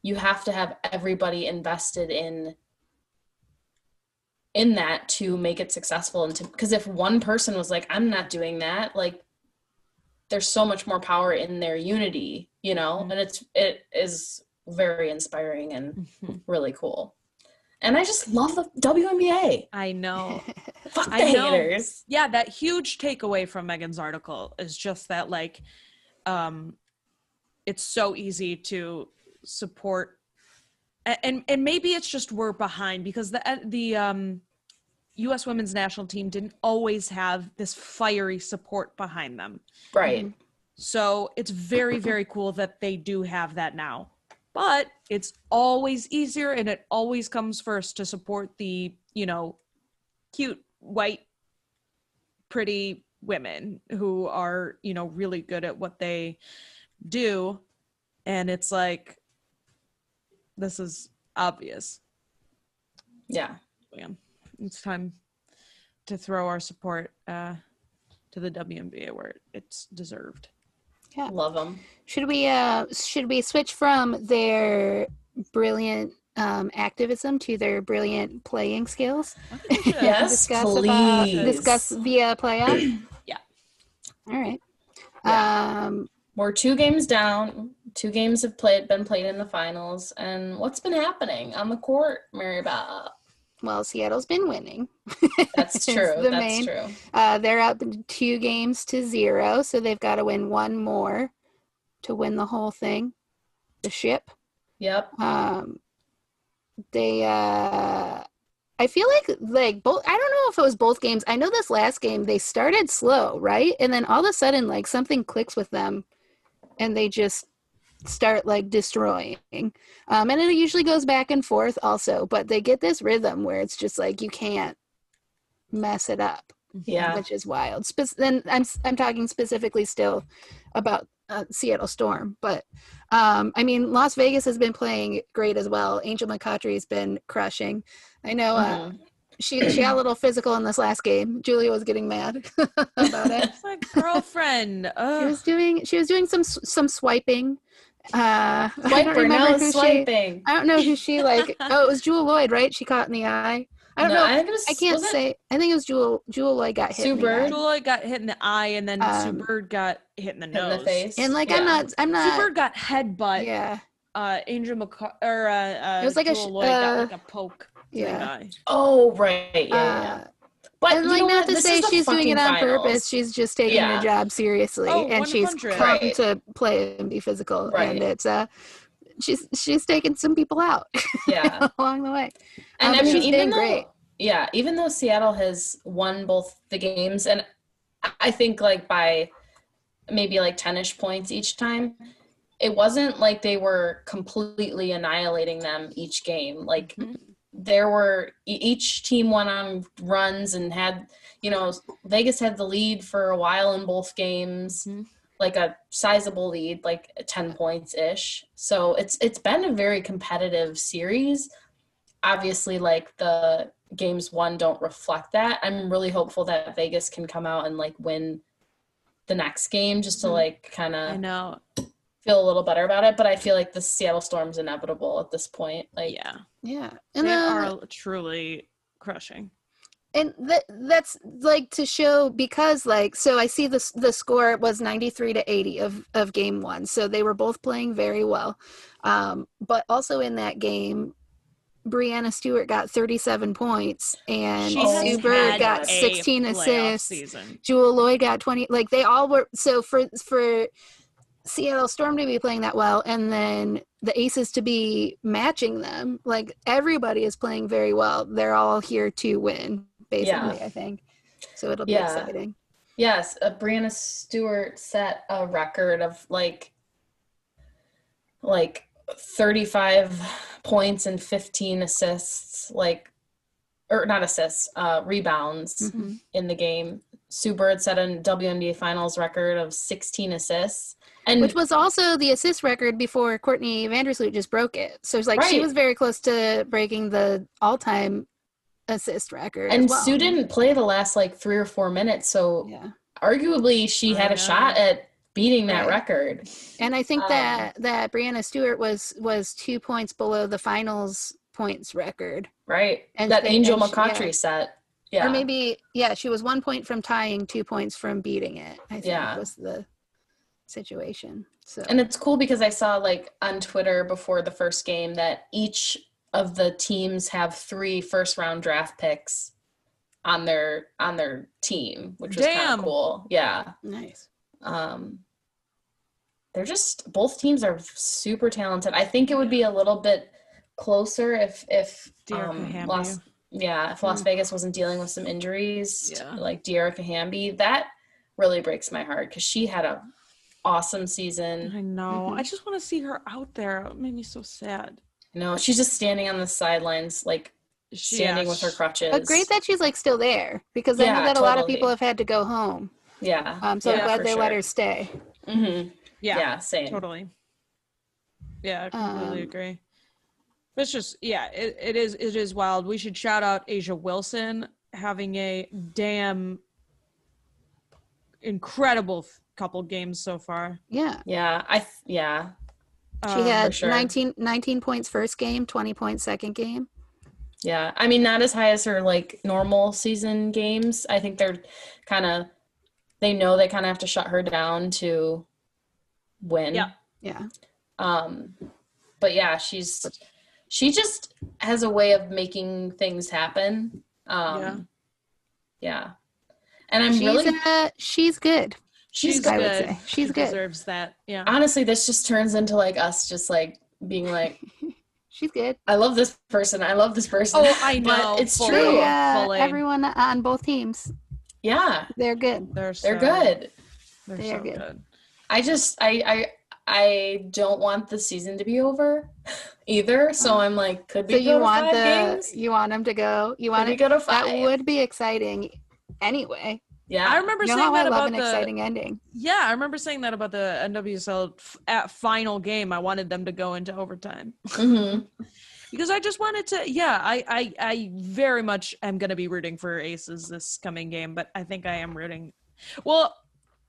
you have to have everybody invested in in that to make it successful and to because if one person was like i'm not doing that like there's so much more power in their unity you know Mhm. and it's it is very inspiring and Mhm. really cool and i just love the WNBA. i know *laughs* fuck the I know. haters yeah that huge takeaway from megan's article is just that like um it's so easy to support and and maybe it's just we're behind because the the um US women's national team didn't always have this fiery support behind them. Right. Mm-hmm. So it's very very cool that they do have that now. But it's always easier and it always comes first to support the you know cute white pretty women who are you know really good at what they do. And it's like this is obvious. Yeah. Man it's time to throw our support uh to the WNBA where it's deserved Yeah. love them Should we uh should we switch from their brilliant um, activism to their brilliant playing skills? Yes, discuss about please. discuss via playoff. *clears throat* Yeah. All right. Yeah. Um We're two games down. Two games have played been played in the finals. And what's been happening on the court, Mary Beth? Well, Seattle's been winning. That's *laughs* true. the That's main- true. Uh, they're up two games to zero, so they've got to win one more to win the whole thing. The ship. Yep. Um, they. Uh, I feel like like both. I don't know if it was both games. I know this last game they started slow, right, and then all of a sudden like something clicks with them, and they just start like destroying. Um, and it usually goes back and forth also, but they get this rhythm where it's just like you can't mess it up, Yeah. which is wild. Spe- then I'm I'm talking specifically still about uh, Seattle Storm, but um, I mean Las Vegas has been playing great as well. Angel McCoughtry's been crushing. I know uh, Mhm. she she got a little physical in this last game. Julia was getting mad *laughs* about it. My girlfriend. She was doing she was doing some some swiping. Uh, *laughs* I don't remember no who she. I don't know who she like. *laughs* Oh, it was Jewell Loyd, right? She caught in the eye. I don't No, know. I, think it was, I can't was it- say. I think it was Jewell. Jewell Loyd got hit. Sue in the Bird? eye. Julia got hit in the eye, and then Sue Um, Bird got hit in the in nose. the face. And like Yeah. I'm not. I'm Sue not. Bird got headbutt. yeah. Uh, Andrew McCar- or uh, uh, It was like a sh- Loyd got uh, like a poke. to the Yeah. eye. Oh right, yeah, yeah, yeah. Uh, But and like not what? to This say she's doing it on finals. purpose. She's just taking Yeah. the job seriously, Oh, and she's come Right. to play and be physical. Right. And it's uh, she's she's taking some people out *laughs* Yeah, along the way. and Um, I mean, even though, great. yeah, even though Seattle has won both the games, and I- think like by maybe like ten-ish points each time, it wasn't like they were completely annihilating them each game. Like Mhm. There were each team went on runs and had you know Vegas had the lead for a while in both games Mhm. like a sizable lead like 10 points ish so it's it's been a very competitive series obviously like the games one don't reflect that i'm really hopeful that Vegas can come out and like win the next game just to Mhm. like kind I of know. feel a little better about it but i feel like the Seattle Storm's inevitable at this point like Yeah, Yeah, they and then are truly crushing. and that that's like to show because like so i see this the score was 93 to 80 of of game one so they were both playing very well um but also in that game breanna stewart got 37 points and She has sue bird got 16 playoff assists Season. jewell loyd got 20 like they all were so for for seattle storm to be playing that well and then the aces to be matching them like everybody is playing very well they're all here to win basically i think so it'll be Yeah. exciting Yes, uh, Breanna Stewart set a record of like like 35 points and 15 assists, like or not assists, uh rebounds Mhm. in the game. Sue Bird set a WNBA finals record of 16 assists. And which was also the assist record before courtney vandersloot just broke it so it's like she was very close to breaking the all-time assist record and well. Sue didn't play the last like 3 or 4 minutes, so yeah arguably she I had a shot at beating that Right. record. And I think Um, that that Breanna Stewart was was two points below the finals points record, Right? And that they- Angel and McCoughtry yeah. set. Yeah. or maybe yeah, she was one point from tying, two points from beating it. I think Yeah. was the situation. So And it's cool because I saw like on Twitter before the first game that each of the teams have three first round draft picks on their on their team, which was kind of cool. Yeah. nice. Um they're just both teams are super talented. I think it would be a little bit closer if if um, Las yeah, if Las Mm. Vegas wasn't dealing with some injuries Yeah. like Dearica Hamby, that really breaks my heart because she had a awesome season. I know. Mhm. I just want to see her out there. It made me so sad. No, she's just standing on the sidelines, like standing yeah, with her crutches. But great that she's like still there because I know that a lot of people have had to go home. yeah. Um, so yeah, I'm glad for they let her stay. Mhm. Yeah, Yeah. same. totally. Yeah, I completely Um, agree. It's just yeah, it, it is it is wild. We should shout out A'ja Wilson having a damn incredible f- couple games so far. Yeah. Yeah, I th- yeah. She Um, had sure. 19, 19 points first game, 20 points second game. Yeah, I mean, not as high as her like normal season games. I think they're kind of they know they kind of have to shut her down to win. Yeah. Yeah. Um, but yeah, she's she just has a way of making things happen. Um, Yeah. yeah. And I'm she's really uh, she's good. She's she's I would good. say. She's she good. Deserves that. Yeah. Honestly, this just turns into like us just like being like, *laughs* She's good. I love this person. I love this person. Oh, I *laughs* But know. it's fully, true. They, uh, fully. everyone on both teams, Yeah, they're good. They're they're good. They're They so good. good. I just I I I don't want the season to be over *laughs* either. So I'm like, could be. So you want the games? you want them to go? You want we it? go to five? That would be exciting. Anyway, yeah. I remember you know saying how I that love about an the exciting ending. yeah, I remember saying that about the NWSL f- at final game. I wanted them to go into overtime hmm *laughs* because I just wanted to. Yeah, I I, I very much am going to be rooting for Aces this coming game, but I think I am rooting. Well,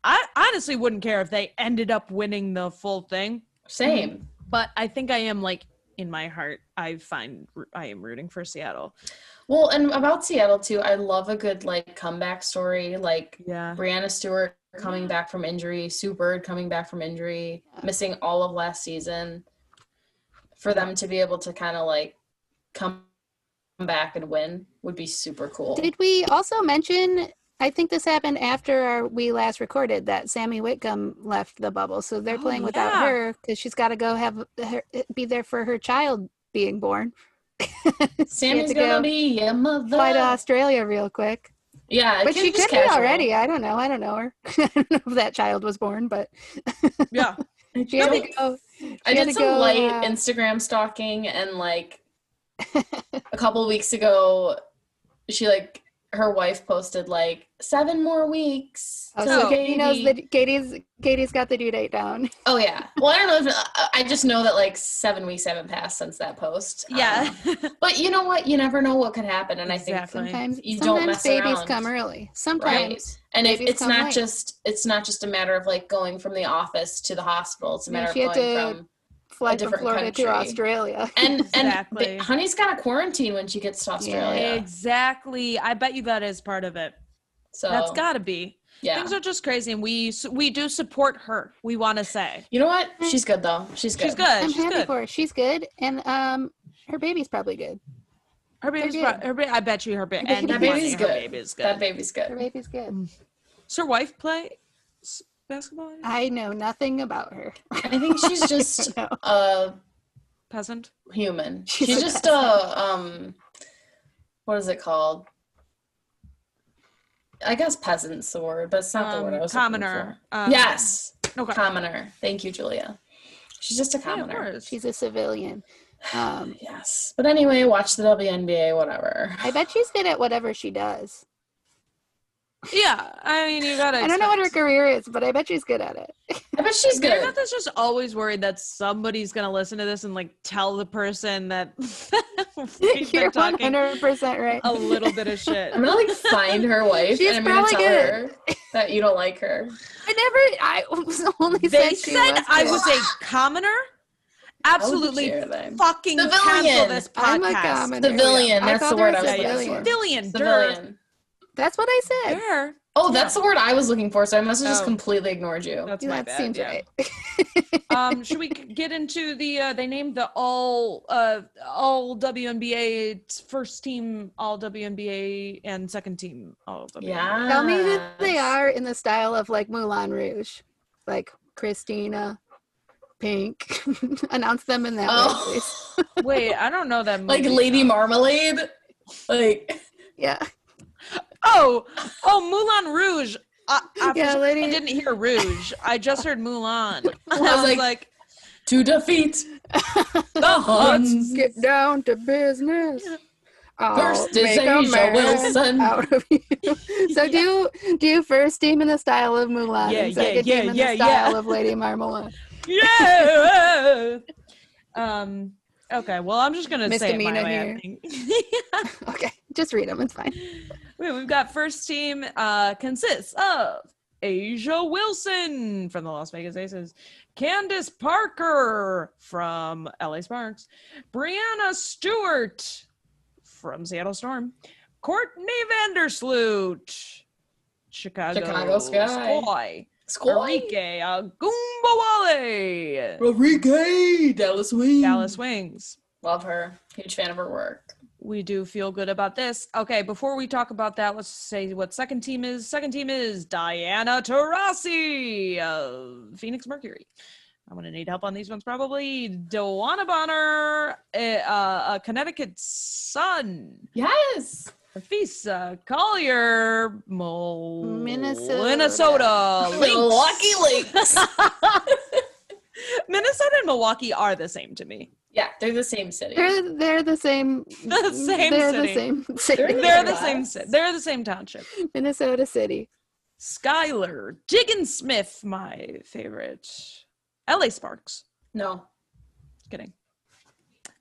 I honestly wouldn't care if they ended up winning the full thing, Same. but I think I am like in my heart. I find I am rooting for Seattle. Well, and about Seattle too, I love a good like comeback story, like Yeah. Breanna Stewart coming back from injury, Sue Bird coming back from injury, missing all of last season. For them to be able to kind of like come back and win would be super cool. Did we also mention? I think this happened after our, we last recorded that Sammy Whitcomb left the bubble, so they're Oh, playing without yeah. her because she's got to go have her, be there for her child being born. *laughs* Sammy's to gonna go be a mother. Fly to Australia real quick, yeah, but she just could be already. I don't know. I don't know her. *laughs* I don't know if that child was born, but *laughs* Yeah. she had to go. I she had did some go, light uh, Instagram stalking and like a couple weeks ago, she like her wife posted like seven more weeks. Oh, till so Katie knows that Katie's Katie's got the due date down. *laughs* Oh yeah. Well, I don't know if I- I just know that like seven weeks haven't passed since that post. Yeah. Um, *laughs* but you know what? You never know what could happen, and I think Exactly. Sometimes You don't sometimes mess babies around. come early. Sometimes right. And if it's not late. just it's not just a matter of like going from the office to the hospital. It's a No, matter she of had going to from fly from different Florida to. Australia. and *laughs* and Exactly. ba- honey's got to quarantine when she gets to Australia. Yeah. Exactly. I bet you that is part of it. So That's got to be. yeah. Things are just crazy, and we we do support her. We want to say You know what? She's good though. She's good. she's good. I'm she's happy good. for her. She's good, and um, her baby's probably good. Her baby's good. pro- her. Ba- I bet you her, ba- Her and baby's That money, baby's her good. baby's good. That baby's good. Her baby's good. Does her wife play s- basketball? I know nothing about her. I think she's *laughs* just No. a Peasant. human. She's She's, a just a um what is it called? I guess peasant's the word, but it's not the word I Um, was looking commoner. for. Um, yes. Okay. Commoner. Thank you, Julia. She's just a commoner. course. She's a civilian. *sighs* Um, yes. But anyway, watch the WNBA, whatever. I bet she's good at whatever she does. Yeah, I mean, you gotta. I don't know what her career is, but I bet she's good at it. I bet she's They're good. not that's just always worried that somebody's gonna listen to this and like tell the person that *laughs* You're talking hundred percent right. a little bit of shit. I'm gonna like find her wife She's and I'm gonna tell good. her that you don't like her. I never. I was the only They said she said was I was a commoner. Absolutely oh, dare they? fucking cancel Civilian. this I'm a commoner. Civilian, I that's the called word a I was looking for. civilian. Civilian. Civilian. Civilian. That's what I said. There. Oh, that's the word I was looking for, so I must have just Oh. completely ignored you. That's my that bad. seems yeah. right. *laughs* um, should we get into the? Uh, they named the all uh, all WNBA first team all WNBA and second team all WNBA. Yeah. Tell me that they are in the style of like Moulin Rouge, like Christina, Pink. *laughs* Announce them in that way, please. Oh, Wait, I don't know that. *laughs* like. Lady Marmalade. Like Yeah, Oh, oh, Moulin Rouge. I, I, Yeah, lady- I didn't hear Rouge. I just heard Mulan. *laughs* *laughs* I was like- like, to defeat *laughs* the Huns. get down to business. I'll First is A'ja Wilson. Out of you. So do you, do you first team in the style of Mulan Yeah, and yeah, second yeah, team in yeah, the style yeah. of Lady Marmalade? yeah. um. Okay. Well, I'm just gonna say it my way. I here. Okay, just read them. It's fine. We've got first team uh consists of A'ja Wilson from the Las Vegas Aces, Candace Parker from LA Sparks, Breanna Stewart from Seattle Storm, Courtney Vandersloot, Chicago, Chicago Sky. Sky. Arike Ogunbowale, Arike Dallas Wings. Dallas Wings. Love her. Huge fan of her work. We do feel good about this. Okay, before we talk about that, let's say what second team is. Second team is Diana Taurasi of Phoenix Mercury. I'm gonna need help on these ones probably. DeWanna Bonner, a, uh, a Connecticut Sun. Yes. Fisa Collier, Mo- Minnesota. Minnesota. Lynx. Milwaukee Lynx. *laughs* Minnesota and Milwaukee are the same to me. Yeah, they're the same city. They're they're the same. *laughs* The same They're city. the same *laughs* city. They're They're the same. ci- They're the same township. Minnesota City. Skylar Diggins Smith, my favorite. L.A. Sparks. no. Kidding.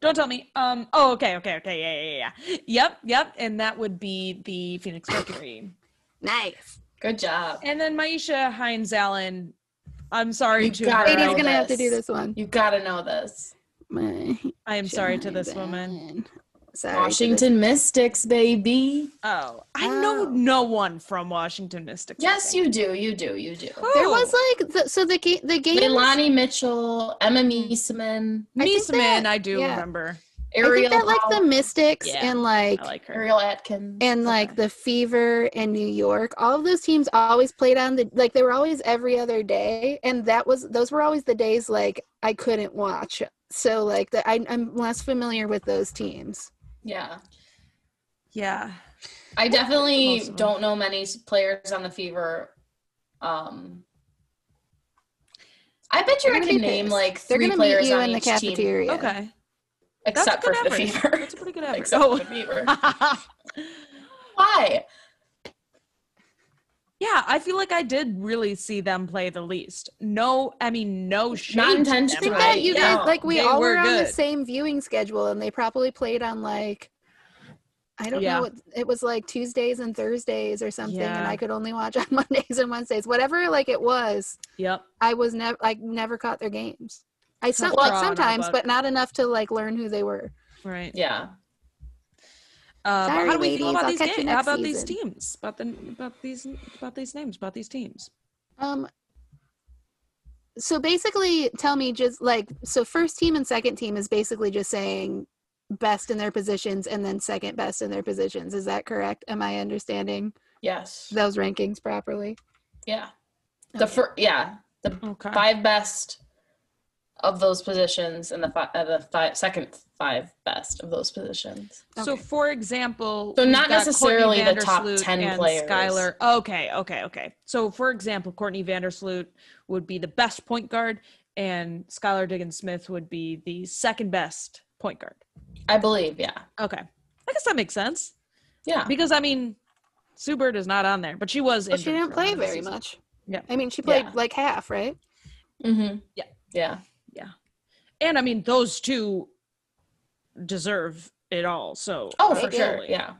Don't tell me. Um. Oh, okay, okay, okay. Yeah, yeah, yeah. Yep, yep. And that would be the Phoenix Mercury. Nice. Good job. and then Myisha Hines Allen. I'm sorry You to. Katie's gonna have to do this. this one. You gotta know this. My I am sorry to this woman. Sorry. to Washington Mystics, baby. Oh, I oh. know Oh. no one from Washington Mystics. Yes, you do. You do. You do. this. There was like the, so the game the game. Leilani Mitchell, Emma Meesseman, I think Meesseman, that- I do yeah. remember. I think that like the Mystics Yeah, and like like. Ariel Atkins, and like Okay. the Fever and New York, all of those teams always played on the like they were always every other day, and that was those were always the days like I couldn't watch. So like the, I, I'm less familiar with those teams. yeah. Yeah. I definitely Most of them. don't know many players on the Fever. Um, I bet you They're I gonna can name pissed. like They're three gonna meet players you on in the each team, cafeteria. Okay. except That's a for good the. Fever. That's a pretty good *laughs* average. except Oh. for the Fever. *laughs* Why? Yeah, I feel like I did really see them play the least. No, I mean, no shade. Not to. I intentionally. think Right, that you yeah. guys like we They all were were, on the same viewing schedule, and they probably played on like I don't Yeah. know. What, it was like Tuesdays and Thursdays or something, and I could only watch *laughs* on Mondays and Wednesdays. Whatever, like it was. Yep. I was never like never caught their games. I some, like sometimes, but- but not enough to like learn who they were. Right. Yeah. Uh, Sorry, how do we feel about I'll these games? How next about these teams? About the about these about these names? About these teams? Um. So basically, tell me just like so. First team and second team is basically just saying best in their positions, and then second best in their positions. Is that correct? Am I understanding Yes. those rankings properly? Yeah. The fir- yeah, the Okay. five best of those positions and the fi- uh, the five, second five best of those positions. So, for example, So not necessarily the top 10 players. Skylar. Okay, okay, okay. So, for example, Courtney Vandersloot would be the best point guard, and Skylar Diggins Smith would be the second best point guard. I believe, yeah. Okay, I guess that makes sense Yeah. because I mean, Sue Bird is not on there, but she was. Well, she didn't for a lot play very season. much. Yeah. I mean, she played Yeah. like half, right? Mm-hmm. Yeah. Yeah. and I mean, those two deserve it all. So, Oh, for did. sure. Yeah.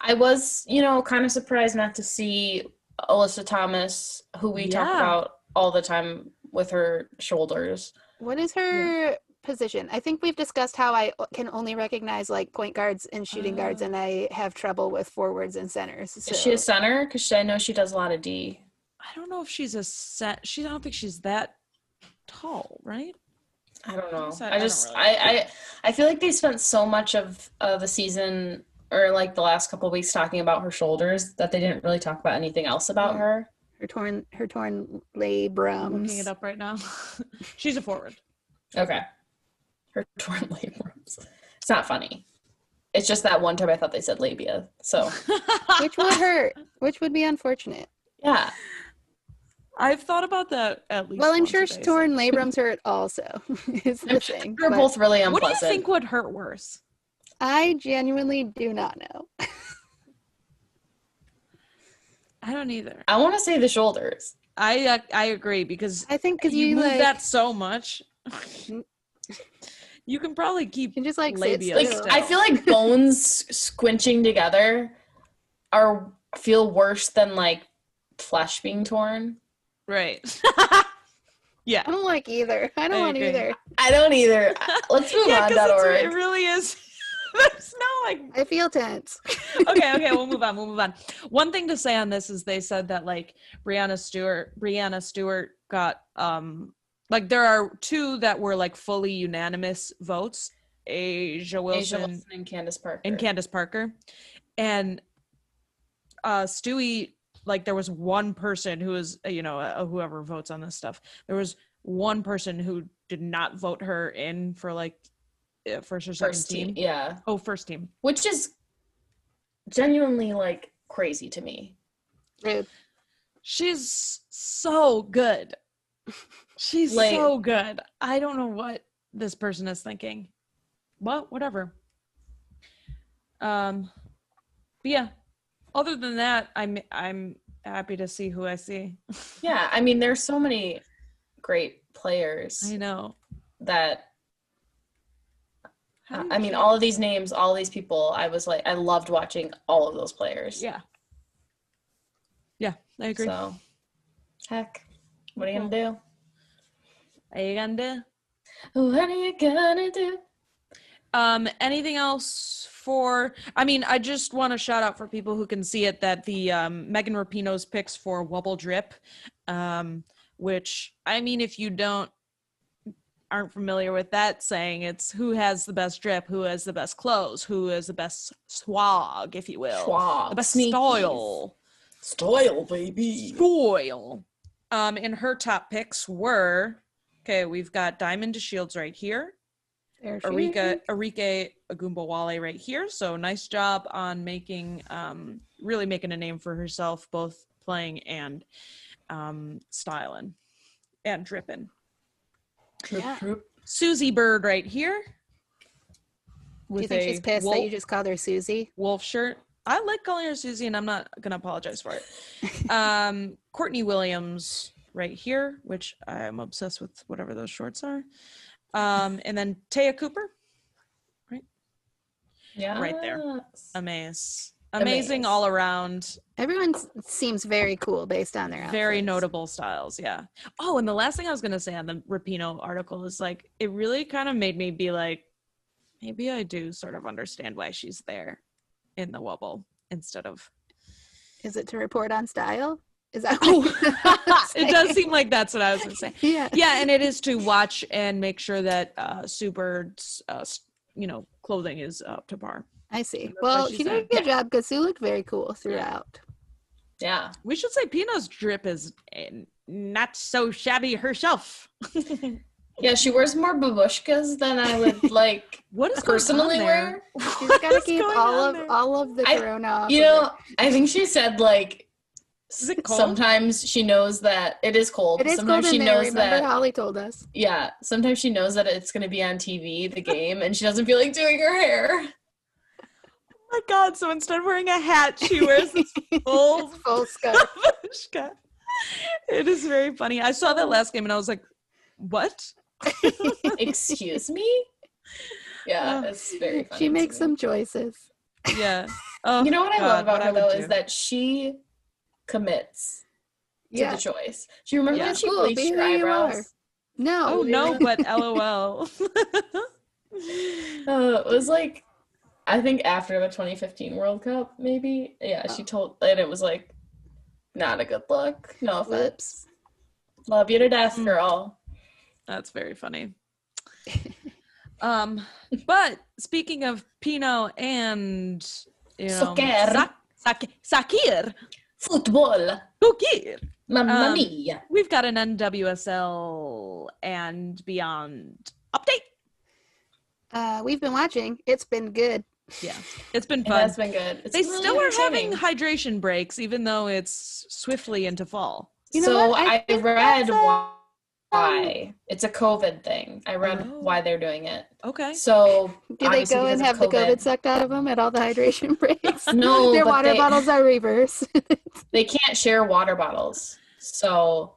I was, you know, kind of surprised not to see Alyssa Thomas, who we talk about all the time with her shoulders. What is her position? I think we've discussed how I can only recognize like point guards and shooting guards, Uh. and I have trouble with forwards and centers. So. Is she a center? Because I know she does a lot of D. I don't know if she's a set. She. I don't think she's that tall, right? I don't know. guess I- I I, don't just really I, I I feel like they spent so much of uh, the season or like the last couple weeks talking about her shoulders that they didn't really talk about anything else about Mm. her. her torn her torn I'm looking it up right now. *laughs* she's a forward. Okay. Her *laughs* torn labrums. It's not funny. It's just that one time I thought they said labia. So *laughs* which would hurt, which would be unfortunate. yeah. I've thought about that at least. Well, I'm once sure a day, so- torn *laughs* labrums hurt also. *laughs* is the I'm sure thing. They're both really unpleasant. What do you think would hurt worse? I genuinely do not know. *laughs* I don't either. I want to say the shoulders. I uh, I agree because I think because you, you, move like that so much, you can probably keep. you can just like sit labia Like still. still. I feel like bones squinching together are feel worse than like flesh being torn. Right. *laughs* yeah. I don't like either. I don't I want agree. either. I don't either. *laughs* Let's move Yeah, on. because it really is. *laughs* There's no like I feel tense. okay, okay, we'll move on. We'll move on. One thing to say on this is they said that like Breanna Stewart, Breanna Stewart got um like there are two that were like fully unanimous votes, A'ja Wilson, A'ja Wilson and Candace Parker. and Candace Parker, and uh Stewie like there was one person who was uh, you know uh, whoever votes on this stuff. There was one person who did not vote her in for like uh, first or second first team. team. Yeah. Oh, first team. Which is genuinely like crazy to me. Rude. She's so good. She's Like- so good. I don't know what this person is thinking. Well, whatever. Um, but yeah. Other than that, I'm I'm happy to see who I see. *laughs* Yeah, I mean, there's so many great players I know. that I mean, all of these names, all these people, I was like, I loved watching all of those players. Yeah. Yeah, I agree. So, heck, what are you gonna do? Are you gonna do? What are you gonna do? Um, anything else for? I mean, I just want to shout out for people who can see it that the um, Megan Rapinoe's picks for Wubble Drip, um, which I mean, if you don't aren't familiar with that saying, it's who has the best drip, who has the best clothes, who has the best swag, if you will, Schwab, the best sneakies. style. Style, baby. Style. Um, and her top picks were okay. We've got Diamond DeShields right here. There she Arike is. Arike Ogunbowale right here. So nice job on making um really making a name for herself, both playing and um styling and dripping. Yeah. Susie Bird right here. Do you think she's pissed wolf, that you just called her Susie? wolf shirt. I like calling her Susie and I'm not gonna apologize for it. *laughs* um Courtney Williams right here, which I'm obsessed with whatever those shorts are. Um and then Te'a Cooper. Right? Yeah. Right there. Amaze. Amazing Amaze. all around. Everyone s- seems very cool based on their outfits. Very notable styles. Yeah. Oh, and the last thing I was going to say on the Rapinoe article is like, it really kind of made me be like, maybe I do sort of understand why she's there in the wubble instead of. Is it to report on style? Is that Oh, what you're *laughs* it does seem like that's what I was going to say. Yeah. Yeah. And it is to watch and make sure that uh, Sue Bird's, uh, you know, clothing is up to par. I see. That's Well, she she did a said. good job because Sue looked very cool throughout. Yeah. We should say Pino's drip is eh, not so shabby herself. *laughs* Yeah, she wears more babushkas than I would *laughs* like what is personally going on there? wear. She's got to keep going all of there? all of the corona. off You know. I think she said like Is it cold? sometimes she knows that it is cold. it is sometimes cold she in there. knows Remember, that Holly told us. yeah, sometimes she knows that it's going to be on TV, the game, and she doesn't feel like doing her hair. *laughs* Oh my god, so instead of wearing a hat, she wears this *laughs* full It's full scarf. *laughs* babushka. It is very funny. I saw that last game and I was like, what? Excuse me? Yeah, uh, it's very funny. she makes some choices. Yeah. Oh, You know what I love about her though do. is that she commits to Yeah. the choice. Do you remember Yeah. when she Cool, bleached her who you are. eyebrows? No. Oh no, but *laughs* lol. Uh, it was like, I think after the 2015 World Cup, maybe. Yeah, she Oh. told, and it was like, not a good look. No offense. Whoops. Love you to death, Mm. girl. That's very funny. *laughs* Um, but speaking of Pino and you know, Soccer. Sak- Sak- Sakir, Football. Kukir, Mamma Um, mia. we've got an NWSL and beyond update. Uh, we've been watching. It's been good. Yeah, it's been fun. It has been good. It's they really still are having hydration breaks, even though it's swiftly into fall. You know so what? I I, read that's, uh, Um, why. It's a COVID thing. I read Oh. why they're doing it. Okay. So Do they go and have of the COVID sucked out of them at all the hydration *laughs* breaks? *laughs* No, Their water they- bottles are reverse. *laughs* they can't share water bottles. So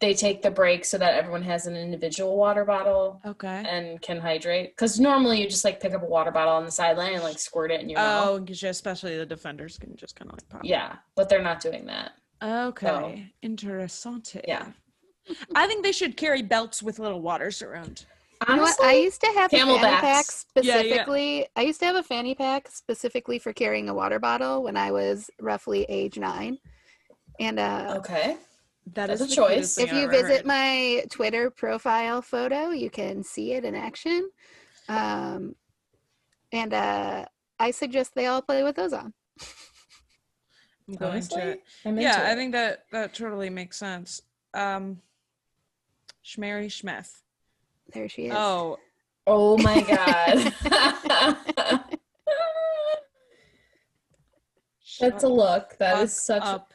they take the break so that everyone has an individual water bottle Okay. and can hydrate. Because normally you just like pick up a water bottle on the sideline and like squirt it in your oh, mouth. Oh, because especially the defenders can just kind of like pop. Yeah, but they're not doing that. Okay. Interessante. Yeah. I think they should carry belts with little waters around. You know what? I used to have a fanny Camelbacks. pack Yeah, yeah. specifically. I used to have a fanny pack specifically for carrying a water bottle when I was roughly age nine. And uh, okay. That That's is a the choice. thing if I've you ever visit heard. my Twitter profile photo, you can see it in action. Um, and uh, I suggest they all play with those on. I'm going Honestly, to. I'm into Yeah, I it. think that that totally makes sense. Um, Schmary Schmeth. There she is. Oh, Oh my god. *laughs* That's a look. That is such up.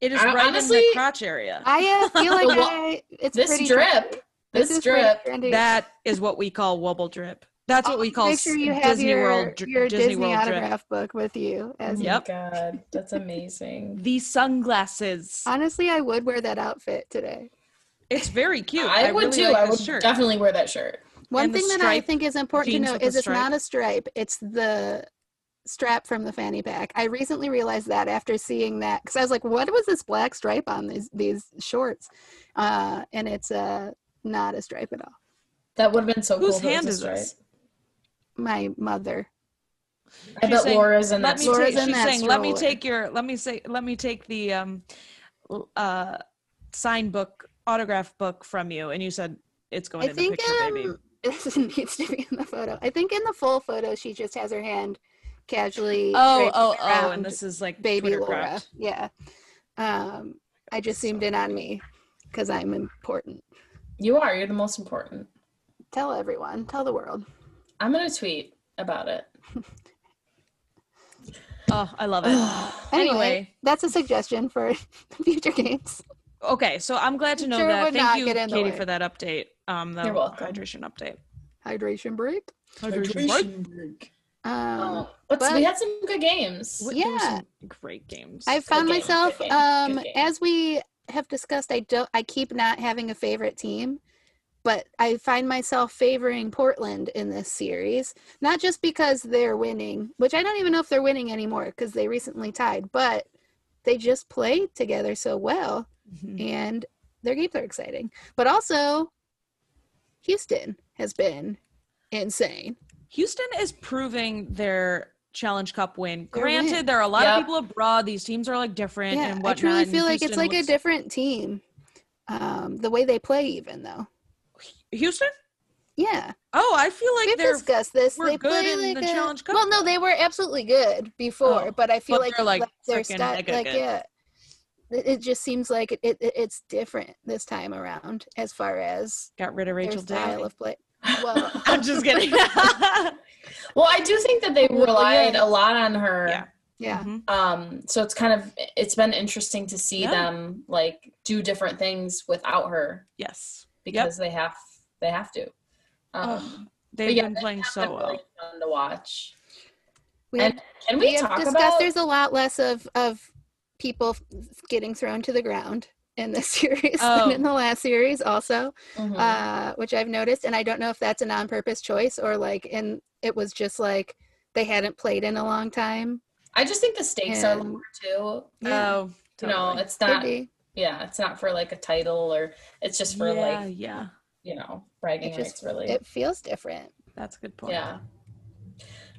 It is I- right in the crotch area. I uh, feel like *laughs* I, it's this pretty drip, trendy. This, is pretty drip. trendy. that is what we call wubble drip. That's what we call Make sure you s- have Disney your, World dr- your Disney, Disney, World drip. autograph book with you. As Yep. Oh my god, that's amazing. The sunglasses. honestly, I would wear that outfit today. It's very cute. I, would really too. Like I would shirt. definitely wear that shirt. One And thing that I think is important to jeans know is it's not a stripe; it's the strap from the fanny pack. I recently realized that after seeing that because I was like, "What was this black stripe on these these shorts?" Uh, and it's uh, not a stripe at all. That would have been so Whose cool. if it was hand is this? My mother. I She's bet saying, Laura's in Let that me Laura's take, story. in she's that saying, let me take your, let me say, let me take the um, uh, sign book, autograph book from you. And you said it's going I in the think picture, baby. um, *laughs* this needs to be in the photo. I think in the full photo, she just has her hand casually. Oh, oh, oh, and this is like baby Twitter Laura. cropped. Yeah. Um, I just zoomed in on me because I'm important. You are. You're the most important. Tell everyone. Tell the world. I'm gonna tweet about it. *laughs* Oh, I love it. *sighs* Anyway, Anyway. that's a suggestion for *laughs* future games. Okay, so I'm glad to know Sure that. Thank you, get in the Katie, way. for that update. Um, the You're welcome. hydration update. Hydration break. Hydration break. Um, Oh, but, but- we had some good games. What- there were Yeah. some great games. I found game, myself, game, um, as we have discussed, I don't, I keep not having a favorite team, but I find myself favoring Portland in this series, not just because they're winning, which I don't even know if they're winning anymore because they recently tied, but they just play together so well Mhm. and their games are exciting. But also, Houston has been insane. Houston is proving their Challenge Cup win. Their Granted, win. there are a lot Yep. of people abroad. These teams are like different Yeah, and I truly feel like it's like a different team. Um, the way they play, even though. Houston. Yeah. Oh, I feel like We've they're discussed this. we're they good play in like the a, Challenge Cup, Well, no, they were absolutely good before, Oh, but I feel but like, they're, like, their mega like good. yeah, it, it just seems like it, it, it's different this time around as far as got rid of their Rachel style Day. of play. *laughs* Well, I'm just kidding. *laughs* Well, I do think that they relied a lot on her. Yeah. yeah, Mhm. Um, so it's kind of it's been interesting to see Yeah. them like do different things without her Yes. because they have they have to. Um, Oh, they've yeah, been playing have so been well. really fun to watch. we, And can we, we have talk discussed. about? There's a lot less of of people getting thrown to the ground in this *laughs* series Oh. than in the last series, also. Mhm. uh, which I've noticed, and I don't know if that's an on-purpose choice or like, and it was just like they hadn't played in a long time. I just think the stakes are lower too. Yeah, Oh, You know, it's not. Yeah, it's not for like a title or it's just for yeah, like yeah. you know bragging It just rights. Really, it feels different. That's a good point. Yeah.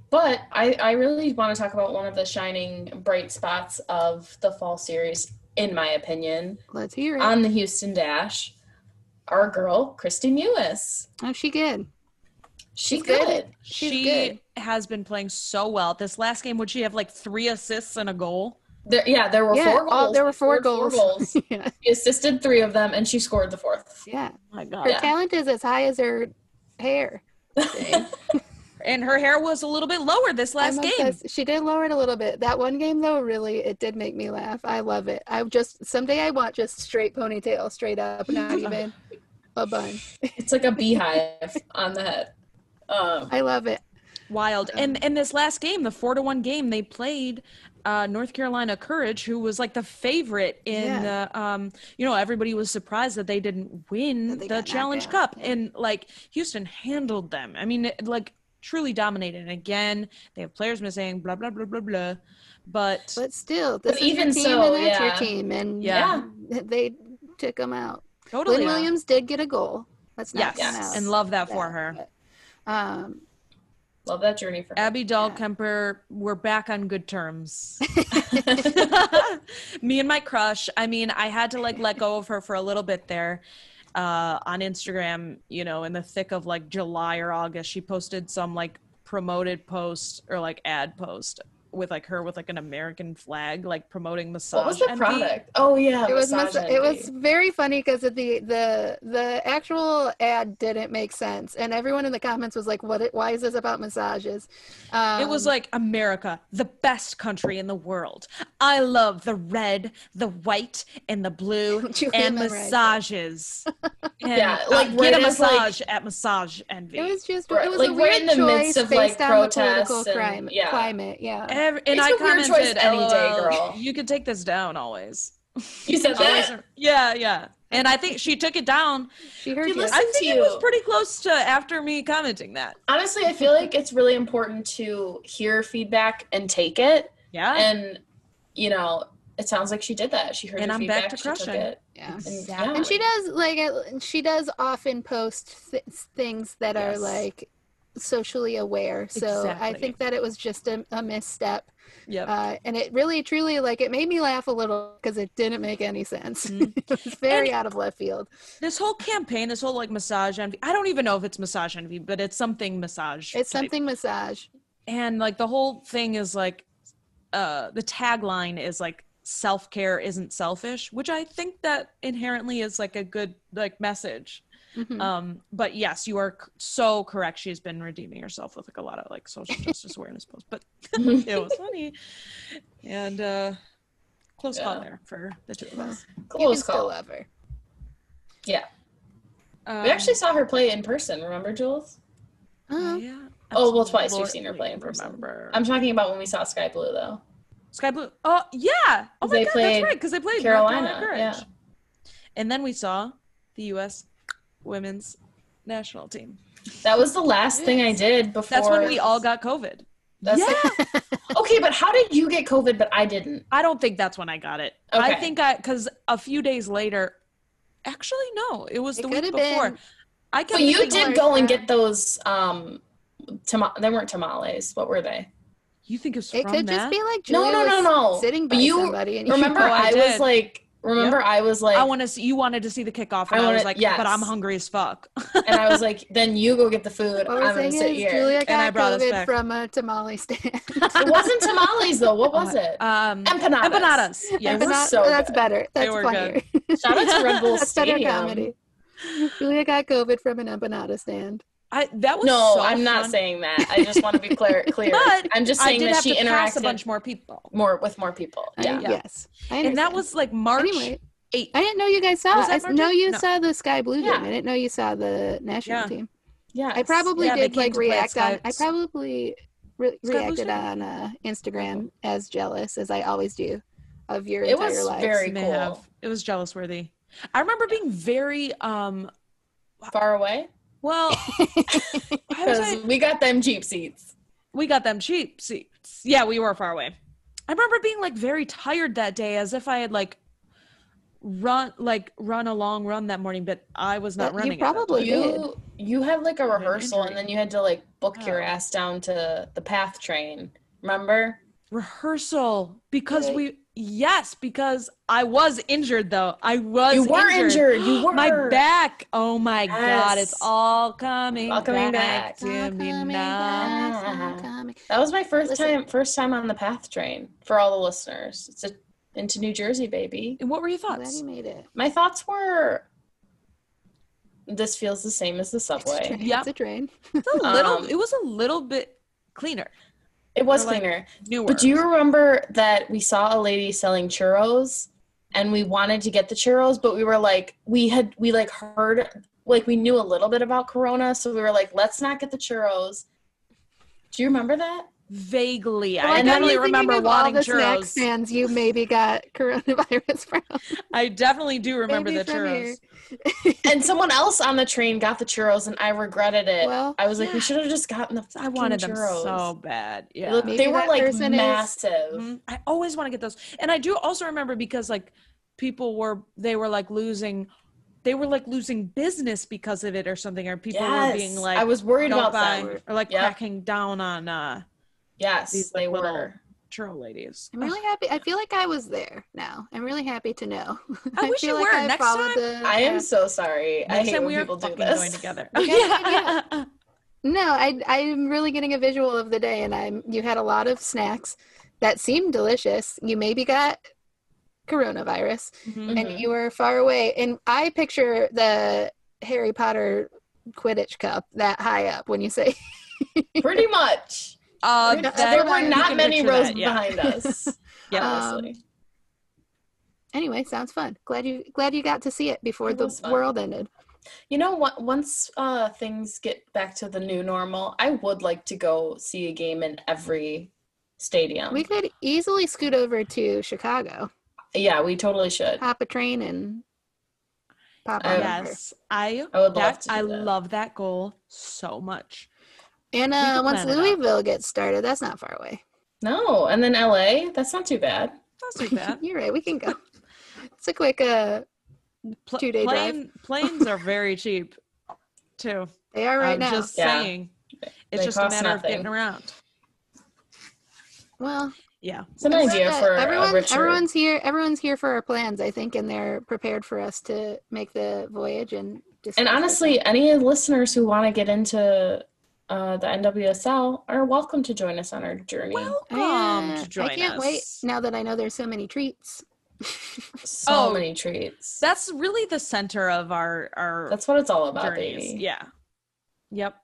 But I, I really want to talk about one of the shining bright spots of the fall series, in my opinion, Let's hear it. on the Houston Dash. Our girl, Kristie Mewis. oh, she good. She She's good. good. She's she good. has been playing so well. This last game, would she have like three assists and a goal? There, yeah, there were yeah, four goals. all, there were She four scored goals. goals. *laughs* yeah, She assisted three of them, and she scored the fourth. yeah. Oh my Her God. Yeah. talent is as high as her hair. *laughs* *laughs* And her hair was a little bit lower this last game. obsessed. She did lower it a little bit. That one game though, really, it did make me laugh. I love it. I just someday I want just straight ponytail, straight up, not *laughs* even a bun. It's like a beehive on the head. Um, I love it. Wild. And in this last game, the four to one game, they played uh, North Carolina Courage, who was like the favorite in Yeah. the. Um, you know, everybody was surprised that they didn't win they the Challenge Cup, yeah. and like Houston handled them. I mean, it, like truly dominated. And again, they have players missing. Blah blah blah blah blah. But, But still, this But is even your team so, and that's yeah. your team, and Yeah. *laughs* they took them out. totally, Lynn Williams did get a goal. Let's not yes, count out and love that for her. but, um, love that journey for her. Abby Dahlkemper, we're back on good terms. *laughs* *laughs* Me and my crush. I mean, I had to like let go of her for a little bit there uh, on Instagram. You know, in the thick of like July or August, she posted some like promoted post or like ad post with like her with like an American flag, like promoting massage. What was the envy. product? Oh yeah, it was mas- it was very funny because the the the actual ad didn't make sense, and everyone in the comments was like, "What? Why is this about massages?" Um, It was like America, the best country in the world. I love the red, the white, and the blue, *laughs* and massages. *laughs* And, Yeah, uh, like, get a right as, like- massage at Massage Envy. It was just Right, it was like, a we're weird in the choice midst of, based like, on the political and- crime, yeah. climate. Yeah, Every, and It's I a weird choice commented, any day, girl." You can take this down always. You said that. Yeah, yeah. And I think she took it down. she heard Dude, you. listen- I to think it was pretty close to after me commenting that. Honestly, I feel like it's really important to hear feedback and take it. Yeah. And you know, it sounds like she did that. She heard And your I'm feedback. back to she crushing. it. Yeah. And, Exactly. And she does like uh, she does often post th- things that are like socially aware. So I think that it was just a, a misstep, Yeah. uh, and it really truly like it made me laugh a little because it didn't make any sense. *laughs* Mhm. it was very And- out of left field. this whole campaign, this whole like massage envy. I don't even know if it's massage envy, but it's something massage. It's type. something massage. and like the whole thing is like uh the tagline is like self-care isn't selfish which i think that inherently is like a good like message Mhm. um but yes you are c- so correct she's been redeeming herself with like a lot of like social *laughs* justice awareness posts but *laughs* it was funny and uh close call there for the two of us you can Close still call. love her. um, We actually saw her play in person. Remember, Jules? Uh, yeah Oh, well, twice we've seen her play in person. remember I'm talking about when we saw Sky Blue, though. Sky Blue. Oh yeah. Oh my They god, that's right. Because they played North Carolina, yeah. And then we saw the U.S. women's national team. That was the last thing I did before. That's when we all got COVID. That's yeah. *laughs* okay, but how did you get COVID, but I didn't? I don't think that's when I got it. Okay. I think I because a few days later. Actually, no. It was It the week before. been- I kept But you did go and get those. Um, tama- they weren't tamales. What were they? You think it's it from could that? just be like No, Julia no, no, was no. sitting by But you somebody and you Remember, Oh, I I, was like. Remember, I was like, I want to see. You wanted to see the kickoff, and I I, was like, yes. but I'm hungry as fuck. and I was *laughs* like, then you go get the food. What I'm gonna sit here. Julia And I got brought us COVID back. from a tamale stand. *laughs* It wasn't tamales though. What was it? Um, Empanadas. Empanadas. Yeah, Yes. were Empanada- so that's good. better. That's were funnier. *laughs* Shout out to Red Bull That's better comedy. Julia got COVID from an empanada stand. I that was No, so I'm not fun. saying that. I just want to be clear. *laughs* Clear. But I'm just I saying did that have she to pass a bunch more people, more with more people. I- Yeah. Yeah. Yes. I and that was like March Anyway, 8th. I didn't know you guys saw Was it. that I s- know you No. saw the Sky Blue Yeah. game. I didn't know you saw the national Yeah. team. Yeah. I probably Yeah, did like to play at react on. I probably re- reacted on uh, Instagram as jealous as I always do of your It entire was very cool. have. It was jealous worthy. I remember being very um far away well *laughs* because we got them cheap seats. we got them cheap seats. Yeah, we were far away. I remember being like very tired that day as if I had like run like run a long run that morning, but I was not running. that probably You you had like a rehearsal and then you had to like book your Oh. ass down to the path train. Remember? rehearsal because Right. we yes because I was injured though. I was you were injured. You *gasps* were My back. Oh my god, it's all coming, All coming back, back. to All me coming now. back, all coming- That was my first Listen. time first time on the path train for all the listeners. It's a, into New Jersey, baby. And what were your I'm glad thoughts? you made it. My thoughts were this feels the same as the It's a subway. train. Yep. It's a train. It's a little. Um, it was a little bit cleaner, It was Or, like, cleaner. newer. But do you remember that we saw a lady selling churros and we wanted to get the churros, but we were like, we had, we like heard, like we knew a little bit about Corona. So we were like, let's not get the churros. Do you remember that? Vaguely? Well, I I'm definitely thinking remember of all wanting the snack churros. stands you maybe got *laughs* coronavirus from. I definitely do remember Maybe the churros. And someone else on the train got the churros and I regretted it. Well, I was like, yeah. we should have just gotten the I wanted them so bad. Yeah. Look, Maybe they were like person is- massive. Mhm. I always want to get those. And I do also remember because like people were they were like losing they were like losing business because of it or something or people yes. were being like I was worried about buy them. or like Yep. cracking down on uh Yes, these they like, little were. churro ladies. I'm really happy. I feel like I was there now. I'm really happy to know. *laughs* I wish you like were. I Next time- the I am so sorry. I hate time when we are people do this. going together. *laughs* We gotta yeah. No, I I'm really getting a visual of the day, and I'm you had a lot of snacks that seemed delicious. You maybe got coronavirus, Mhm. and Mhm. you were far away. And I picture the Harry Potter Quidditch cup that high up when you say Pretty much. Uh, Pretty- there were you not many rows that, yeah. behind *laughs* us. Yeah. Um, anyway, sounds fun. Glad you glad you got to see it before It the fun. world ended. You know what? Once uh, things get back to the new normal, I would like to go see a game in every stadium. We could easily scoot over to Chicago, yeah, we totally should. hop a train, and pop I- on over. yes, I I would love that, to do I that. love that goal so much. And uh, once plan it out. Louisville gets started, that's not far away. No, and then LA. That's not too bad. That's too bad. *laughs* You're right. We can go. It's a quick. Uh, Pl- Two-day drive. planes are very cheap, too. they are right I'm now. just Yeah. saying. It's They just a cost matter of getting around. Well, Yeah. It's an idea for everyone. a. Everyone's here. Everyone's here for our plans, I think, and they're prepared for us to make the voyage and. discuss and it. honestly, any listeners who want to get into uh, the NWSL are welcome to join us on our journey. Welcome I, to join I can't us. wait now that I know there's so many treats. *laughs* so Oh, many treats. That's really the center of our our That's what it's all about, journeys. baby. Yeah. Yep.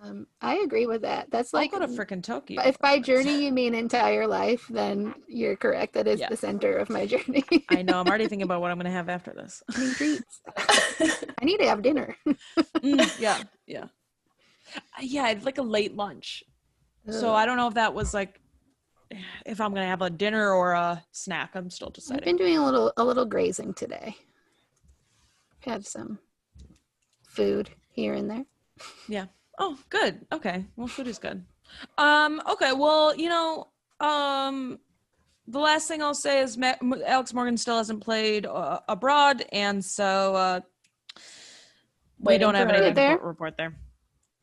Um, I agree with that. That's Like like go to freaking Tokyo. if by journey you mean entire life, then you're correct. That is Yeah. the center of my journey. *laughs* I know. I'm already thinking about what I'm gonna have after this. I need treats. *laughs* I need to have dinner. Mm, yeah. Yeah. Uh, Yeah. I'd like a late lunch. So I don't know if that was like if I'm gonna have a dinner or a snack. I'm still deciding. I've been doing a little a little grazing today. Had some food here and there. Yeah. Oh, good. Okay. Well, food is good. Um. Okay. Well, you know, um, the last thing I'll say is Ma- Alex Morgan still hasn't played uh, abroad, and so uh, we don't have anything to report there.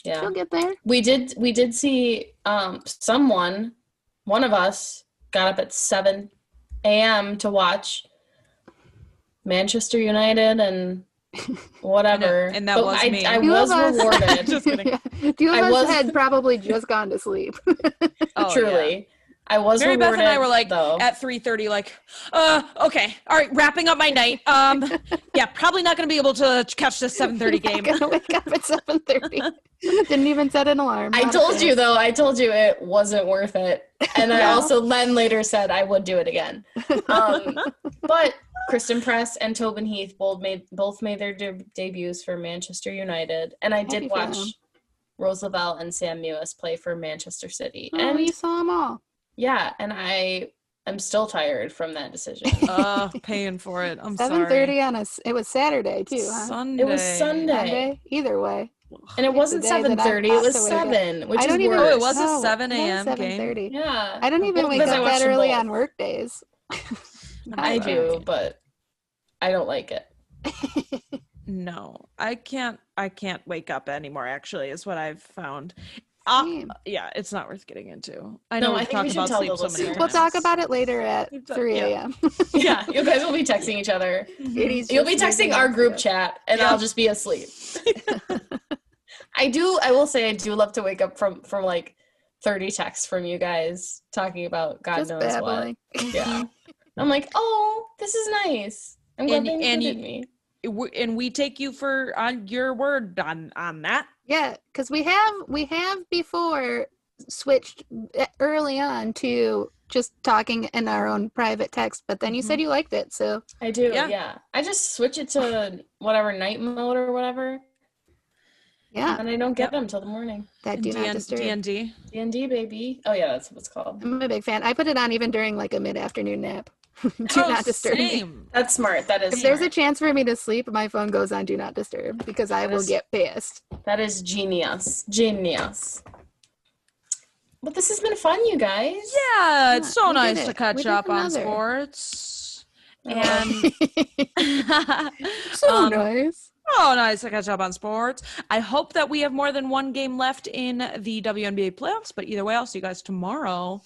Yeah. She'll get there. We did we did see um someone, one of us, got up at seven AM to watch Manchester United and *laughs* whatever. And that But was I, me. I Two was us- rewarded. *laughs* Just kidding. Yeah. *laughs* Two of I us was- had probably just gone to sleep. Oh, truly. I was Mary Beth and I were like though. at 3:30, like, uh, okay, all right, wrapping up my night. Um, *laughs* yeah, probably not going to be able to catch this 7:30 game. Gonna wake up at *laughs* seven thirty. *laughs* Didn't even set an alarm. I told you though, I told you it wasn't worth it. And I also then later said I would do it again. Um, but Christen Press and Tobin Heath both made both made their de- debuts for Manchester United, and I did watch Rose Lavelle and Sam Mewis play for Manchester City. Oh, and you saw them all. Yeah, and I am still tired from that decision. *laughs* uh, *laughs* paying for it. I'm Seven sorry. thirty on a It was Saturday too, huh? Sunday. It was Sunday. Sunday. Either way. and it wasn't day that seven thirty; it was to wake up. seven, which I is don't even. worse. Oh, it was a 7 a.m. game? 7:30. Yeah, I don't even Well, wake up that early both. on work days. *laughs* I do, but I don't like it. No, I can't. I can't wake up anymore. Actually, is what I've found. Uh, yeah, it's not worth getting into. I No, know I we've think we talked should about tell sleep the so many. We'll talk about it later at We've 3 a.m. *laughs* Yeah, you guys will be texting each other. You'll be texting our group to- chat, and Yeah. I'll just be asleep. *laughs* I do. I will say, I do love to wake up from from like thirty texts from you guys talking about God Just knows babbling. what. Yeah, *laughs* I'm like, oh, this is nice. I'm glad And- they and you- me. And we take you for on your word on on that. Yeah, because we have we have before switched e- early on to just talking in our own private text, but then you said mm-hmm. you liked it, so I do. Yeah. Yeah. I just switch it to whatever night mode or whatever, yeah, and I don't get them till the morning. that do not DN- disturb. DND. D and D baby. Oh yeah, that's what it's called. I'm a big fan. I put it on even during like a mid afternoon nap. *laughs* do Oh, not disturb me. That's smart. That is. If there's a chance for me to sleep, my phone goes on do not disturb because I That will is- get pissed. That is genius. Genius. But this has been fun, you guys. Yeah, it's so we nice it. to catch did up on sports. *laughs* And *laughs* so Um, nice. oh, nice to catch up on sports. I hope that we have more than one game left in the WNBA playoffs. But either way, I'll see you guys tomorrow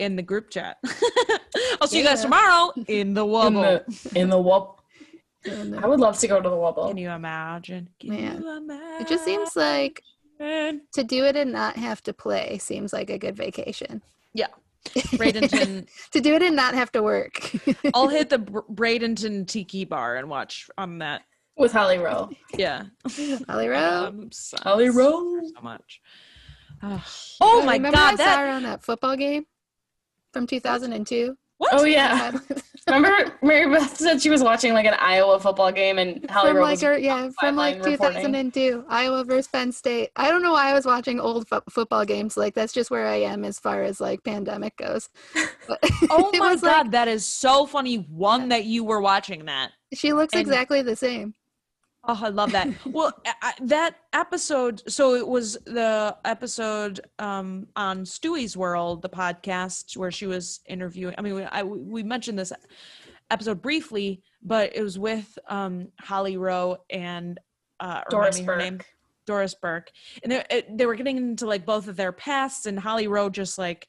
in the group chat. *laughs* I'll see you guys tomorrow in the In Wubble. the in the Wubble. I would love to go to the Wubble. Can you imagine? Can Man, you imagine? It just seems like To do it and not have to play seems like a good vacation. Yeah. *laughs* Bradenton, to do it and not have to work. *laughs* I'll hit the Br- Bradenton Tiki Bar and watch on that. With Holly Rowe. Yeah. Holly Rowe. Holly Rowe. So much. Ugh. Oh Uh, my god, I saw that her on that football game from 2002. what? Oh yeah. *laughs* Remember Mary Beth said she was watching like an Iowa football game and Holly from like was her, yeah, from like sideline reporting. 2002, Iowa versus Penn State. I don't know why I was watching old fo- football games. Like that's just where I am as far as like pandemic goes. *laughs* But Oh *laughs* my was god, like that is so funny. One that you were watching that. she looks and- exactly the same. Oh, I love that. *laughs* well, I, that episode. So it was the episode um, on Stewie's World, the podcast where she was interviewing. I mean, we, I, we mentioned this episode briefly, but it was with um, Holly Rowe and uh, Doris Burke. name, Doris Burke, and they they were getting into like both of their pasts, and Holly Rowe just like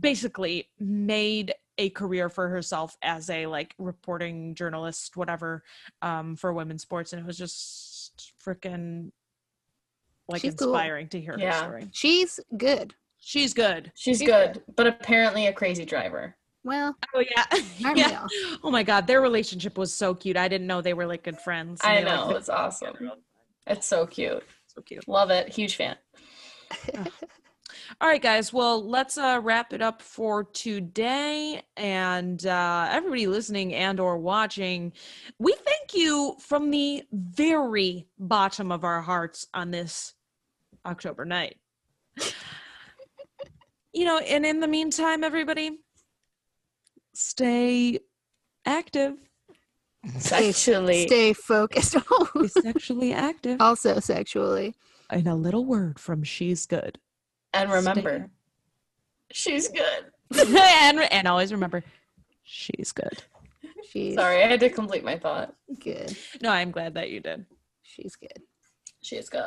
basically made a career for herself as a like reporting journalist whatever um for women's sports and it was just freaking like She's cool. inspiring to hear Yeah. her story She's good. she's good She's She's good, but apparently a crazy driver. Well, oh yeah *laughs* yeah we oh my god their relationship was so cute i didn't know they were like good friends I they, like, know, it's *laughs* awesome. together all the time. It's so cute. so cute Love it. Huge fan. All right guys well let's uh wrap it up for today and uh everybody listening and or watching we thank you from the very bottom of our hearts on this october night *laughs* you know and in the meantime everybody stay active Sexually. Stay focused. be sexually active *laughs* also sexually. and a little word from she's good And remember, she's good. *laughs* and, and always remember she's good She's Sorry, I had to complete my thought. good. no i'm glad that you did She's good. She's good.